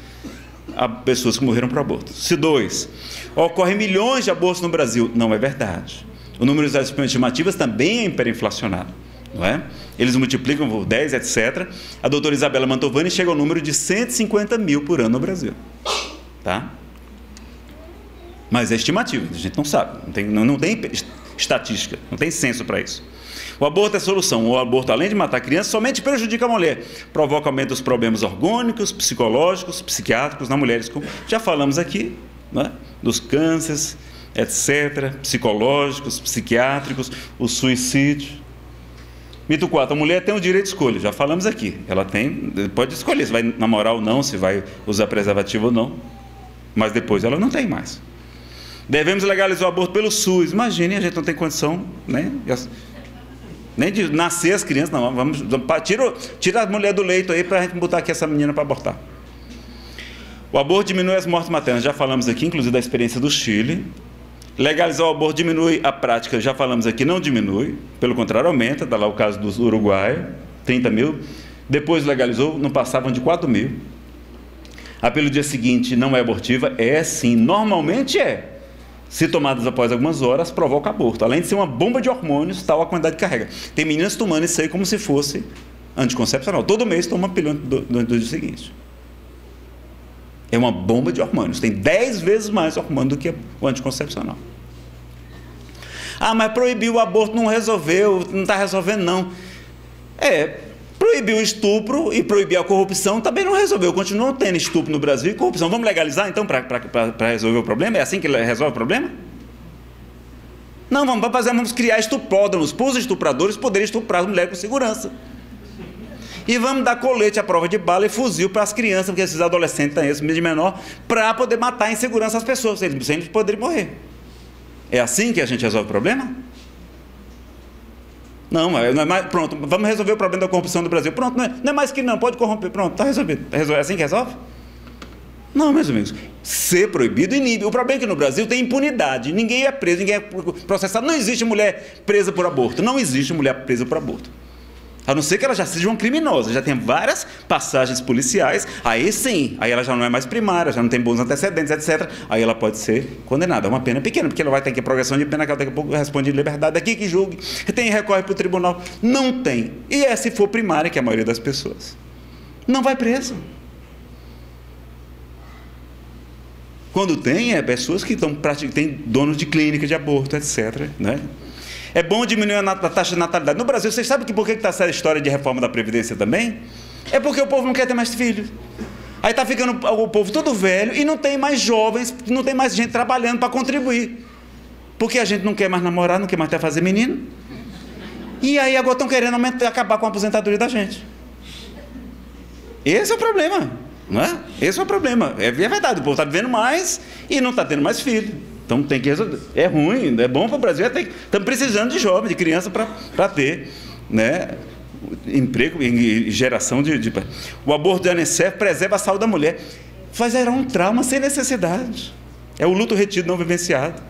A: pessoas que morreram por aborto. Se dois, ocorrem milhões de abortos no Brasil. Não é verdade. O número das estimativas também é hiperinflacionado. Não é? Eles multiplicam por 10, etc. A doutora Isabela Mantovani chega ao número de 150 mil por ano no Brasil. Tá? Mas é estimativa, a gente não sabe, não tem, não, não tem estatística, não tem censo para isso. O aborto é solução. O aborto, além de matar a criança, somente prejudica a mulher. Provoca aumento dos problemas orgânicos, psicológicos, psiquiátricos na mulheres, como já falamos aqui, né? dos cânceres, etc., psicológicos, psiquiátricos, o suicídio. Mito 4. A mulher tem o direito de escolha, já falamos aqui. Ela tem, pode escolher se vai namorar ou não, se vai usar preservativo ou não mas depois ela não tem mais. Devemos legalizar o aborto pelo SUS. Imagine, a gente não tem condição, né? Nem de nascer as crianças, não. Vamos, tira, tira a mulher do leito aí para a gente botar aqui essa menina para abortar. O aborto diminui as mortes maternas. Já falamos aqui, inclusive, da experiência do Chile. Legalizar o aborto diminui a prática, já falamos aqui, não diminui. Pelo contrário, aumenta. Está lá o caso do Uruguai, 30 mil. Depois legalizou, não passavam de 4 mil. A pelo dia seguinte não é abortiva? É sim, normalmente é. Se tomadas após algumas horas, provoca aborto. Além de ser uma bomba de hormônios, tal a quantidade de carrega. Tem meninas tomando isso aí como se fosse anticoncepcional. Todo mês toma do, do, do dia seguinte. É uma bomba de hormônios. Tem 10 vezes mais hormônio do que o anticoncepcional. Ah, mas proibir o aborto não resolveu, não está resolvendo, não. É, Proibir o estupro e proibir a corrupção também não resolveu. Continuam tendo estupro no Brasil e corrupção. Vamos legalizar então para resolver o problema? É assim que resolve o problema? Não, vamos fazer, vamos criar estupródromos para os estupradores poderem estuprar as mulheres com segurança. E vamos dar colete à prova de bala e fuzil para as crianças, porque esses adolescentes têm esse de menor, para poder matar em segurança as pessoas, sem eles poderem morrer. É assim que a gente resolve o problema? Não, não é mais, pronto, vamos resolver o problema da corrupção do Brasil. Pronto, não é, não é mais que não, pode corromper, pronto, está resolvido. Resolvido. É assim que resolve? Não, meus amigos. Ser proibido inibe. O problema é que no Brasil tem impunidade. Ninguém é preso, ninguém é processado. Não existe mulher presa por aborto. Não existe mulher presa por aborto. A não ser que ela já seja uma criminosa, já tem várias passagens policiais, aí sim, aí ela já não é mais primária, já não tem bons antecedentes, etc. Aí ela pode ser condenada. É uma pena pequena, porque ela vai ter que progressão de pena, que ela daqui a pouco responde de liberdade aqui que julgue, tem recorre para o tribunal. Não tem. E é se for primária, que é a maioria das pessoas. Não vai preso. Quando tem, é pessoas que estão têm donos de clínica de aborto, etc. Né? É bom diminuir a taxa de natalidade. No Brasil, vocês sabem que por que está essa história de reforma da Previdência também? É porque o povo não quer ter mais filhos. Aí está ficando o povo todo velho e não tem mais jovens, não tem mais gente trabalhando para contribuir. Porque a gente não quer mais namorar, não quer mais até fazer menino. E aí agora estão querendo aumentar, acabar com a aposentadoria da gente. Esse é o problema. Não é? Esse é o problema. É, é verdade, o povo está vivendo mais e não está tendo mais filho. Então tem que resolver. É ruim, é bom para o Brasil. É Estamos precisando de jovens, de criança para ter né, emprego e geração de, de, O aborto de Anicef preserva a saúde da mulher. Faz era um trauma sem necessidade. É o luto retido não vivenciado.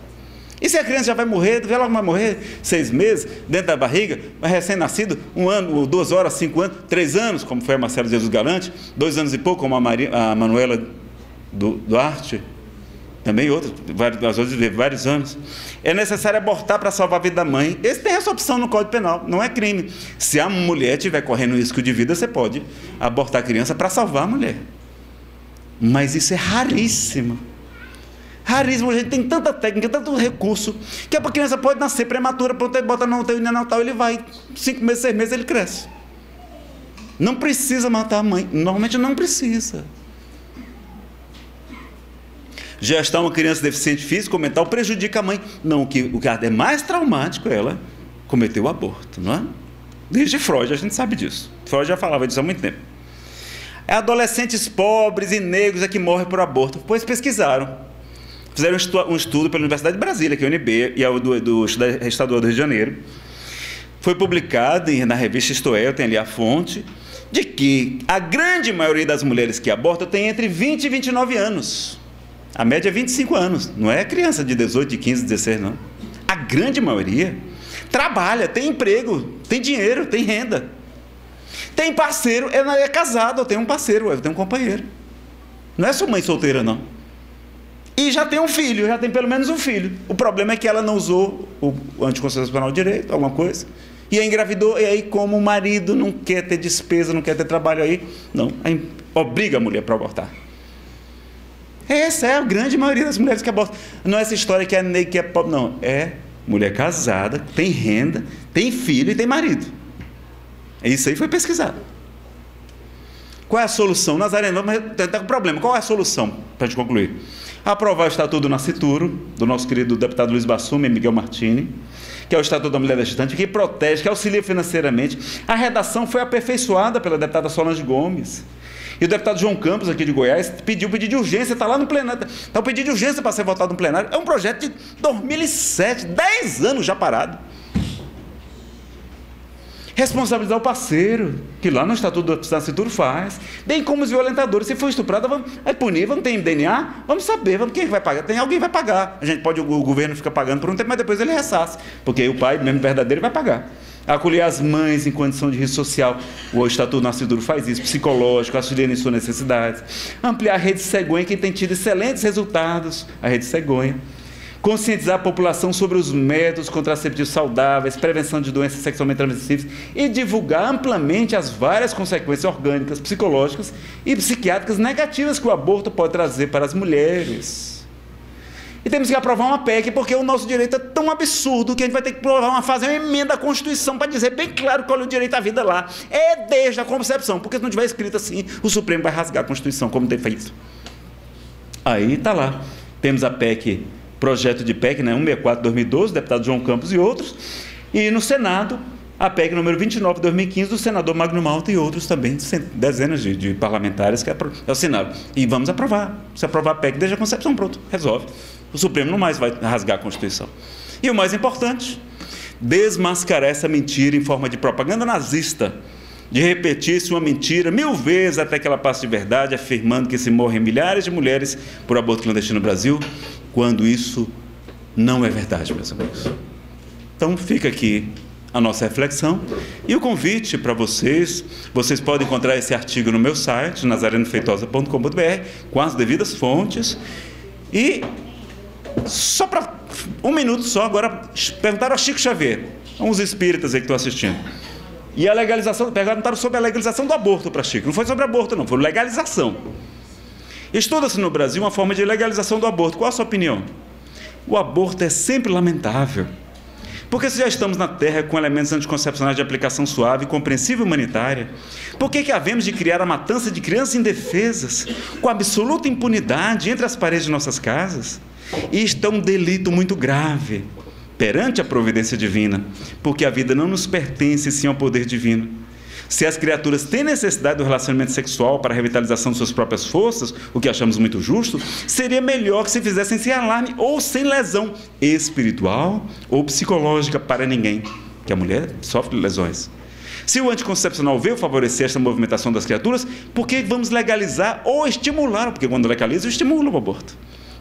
A: E se a criança já vai morrer, logo vai morrer seis meses, dentro da barriga, recém-nascido, um ano, duas horas, cinco anos, três anos, como foi a Marcela Jesus Galante, dois anos e pouco, como a, Maria, a Manuela Duarte, também outros, vários, outros vários anos. É necessário abortar para salvar a vida da mãe. Esse tem essa opção no Código Penal, não é crime. Se a mulher estiver correndo risco de vida, você pode abortar a criança para salvar a mulher. Mas isso é raríssimo. Raríssimo, a gente tem tanta técnica, tanto recurso, que a criança pode nascer prematura, pronto, bota no teu Natal, ele vai, cinco meses, seis meses, ele cresce. Não precisa matar a mãe. Normalmente não precisa. Gestar uma criança deficiente físico ou mental prejudica a mãe. Não, o que, o que é mais traumático é ela cometer o aborto, não é? Desde Freud a gente sabe disso. Freud já falava disso há muito tempo. É adolescentes pobres e negros é que morrem por aborto. Pois pesquisaram. Fizeram um estudo pela Universidade de Brasília, que é a UNB, e o do, do Estadual do Rio de Janeiro. Foi publicado na revista Isto É, eu tenho ali a fonte, de que a grande maioria das mulheres que abortam tem entre 20 e 29 anos. A média é 25 anos, não é criança de 18, de 15, 16, não. A grande maioria trabalha, tem emprego, tem dinheiro, tem renda. Tem parceiro, é, é casado, tem um parceiro, tem um companheiro. Não é sua mãe solteira, não. E já tem um filho, já tem pelo menos um filho. O problema é que ela não usou o anticoncepcional direito, alguma coisa. E aí engravidou, e aí, como o marido não quer ter despesa, não quer ter trabalho aí, não, aí obriga a mulher para abortar. Essa é a grande maioria das mulheres que abortam. Não é essa história que é que é pobre, não. É mulher casada, tem renda, tem filho e tem marido. Isso aí foi pesquisado. Qual é a solução? Nazaré, vamos tentar com problema. Qual é a solução, para a gente concluir? Aprovar o Estatuto do Nascituro, do nosso querido deputado Luiz Bassumi e Miguel Martini, que é o Estatuto da Mulher Gestante, que protege, que auxilia financeiramente. A redação foi aperfeiçoada pela deputada Solange Gomes. E o deputado João Campos, aqui de Goiás, pediu pedido de urgência, está lá no plenário. Está o pedido de urgência para ser votado no plenário. É um projeto de 2007, 10 anos já parado. Responsabilizar o parceiro, que lá no Estatuto do Nascituro faz. Bem como os violentadores. Se for estuprada, vamos, é punir, vamos ter DNA, vamos saber, vamos, quem vai pagar? Tem alguém vai pagar. A gente pode, o governo fica pagando por um tempo, mas depois ele ressasse. Porque o pai, mesmo verdadeiro, vai pagar acolher as mães em condição de risco social. O Estatuto Nascidouro faz isso, psicológico, auxiliando em suas necessidades. Ampliar a rede cegonha, que tem tido excelentes resultados, a rede cegonha. Conscientizar a população sobre os métodos contraceptivos saudáveis, prevenção de doenças sexualmente transmissíveis e divulgar amplamente as várias consequências orgânicas, psicológicas e psiquiátricas negativas que o aborto pode trazer para as mulheres. E temos que aprovar uma PEC, porque o nosso direito é tão absurdo que a gente vai ter que provar uma, fazer uma emenda à Constituição para dizer bem claro qual é o direito à vida lá. É desde a concepção, porque se não tiver escrito assim, o Supremo vai rasgar a Constituição, como tem feito. Aí está lá. Temos a PEC, projeto de PEC, né, 164 2012, deputado João Campos e outros. E no Senado, a PEC número 29 de 2015 do senador Magno Malta e outros também, dezenas de, de parlamentares que assinaram. E vamos aprovar. Se aprovar a PEC, desde a concepção, pronto, resolve. O Supremo não mais vai rasgar a Constituição. E o mais importante, desmascarar essa mentira em forma de propaganda nazista de repetir-se uma mentira mil vezes até que ela passe de verdade, afirmando que se morrem milhares de mulheres por aborto clandestino no Brasil, quando isso não é verdade, meus amigos. Então fica aqui a nossa reflexão e o convite para vocês. Vocês podem encontrar esse artigo no meu site, nazarenofeitosa.com.br, com as devidas fontes. E só para um minuto só, agora perguntaram a Chico Xavier, uns espíritas aí que estão assistindo. E a legalização, perguntaram sobre a legalização do aborto para Chico. Não foi sobre aborto, não, foi legalização. Estuda-se no Brasil uma forma de legalização do aborto. Qual a sua opinião? O aborto é sempre lamentável. Porque se já estamos na Terra com elementos anticoncepcionais de aplicação suave, compreensível e humanitária, por que, que havemos de criar a matança de crianças indefesas, com absoluta impunidade entre as paredes de nossas casas? Isto é um delito muito grave perante a providência divina, porque a vida não nos pertence sim ao poder divino. Se as criaturas têm necessidade do relacionamento sexual para a revitalização de suas próprias forças, o que achamos muito justo, seria melhor que se fizessem sem alarme ou sem lesão espiritual ou psicológica para ninguém, que a mulher sofre lesões. Se o anticoncepcional veio favorecer esta movimentação das criaturas, por que vamos legalizar ou estimular? Porque quando legaliza, estimula o aborto.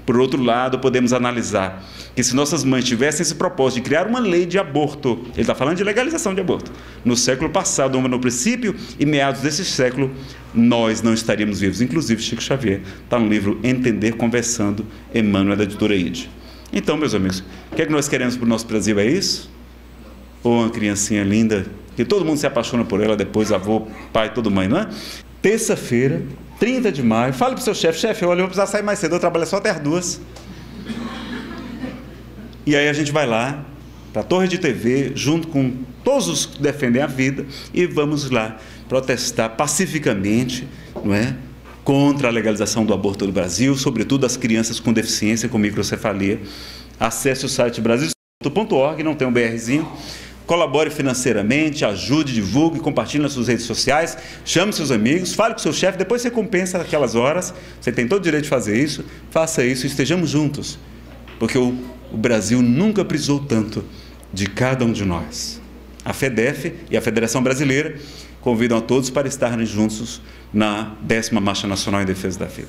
A: Por outro lado, podemos analisar que se nossas mães tivessem esse propósito de criar uma lei de aborto, ele está falando de legalização de aborto, no século passado, no princípio e meados desse século, nós não estaríamos vivos. Inclusive, Chico Xavier está no livro Entender Conversando, Emmanuel, da editora ID. Então, meus amigos, o que é que nós queremos para o nosso Brasil? É isso? Ou uma criancinha linda, que todo mundo se apaixona por ela, depois avô, pai, todo mãe, não é? Terça-feira, 30 de maio. Fale para o seu chefe, chefe, olha, eu vou precisar sair mais cedo, eu trabalho só até as duas. E aí a gente vai lá para a torre de TV, junto com todos os que defendem a vida, e vamos lá protestar pacificamente, não é? Contra a legalização do aborto no Brasil, sobretudo as crianças com deficiência, com microcefalia. Acesse o site brasil.org, não tem um BRzinho colabore financeiramente, ajude, divulgue, compartilhe nas suas redes sociais, chame seus amigos, fale com seu chefe, depois você compensa aquelas horas, você tem todo o direito de fazer isso, faça isso e estejamos juntos, porque o, o Brasil nunca precisou tanto de cada um de nós. A FEDEF e a Federação Brasileira convidam a todos para estarem juntos na décima Marcha Nacional em Defesa da Vida.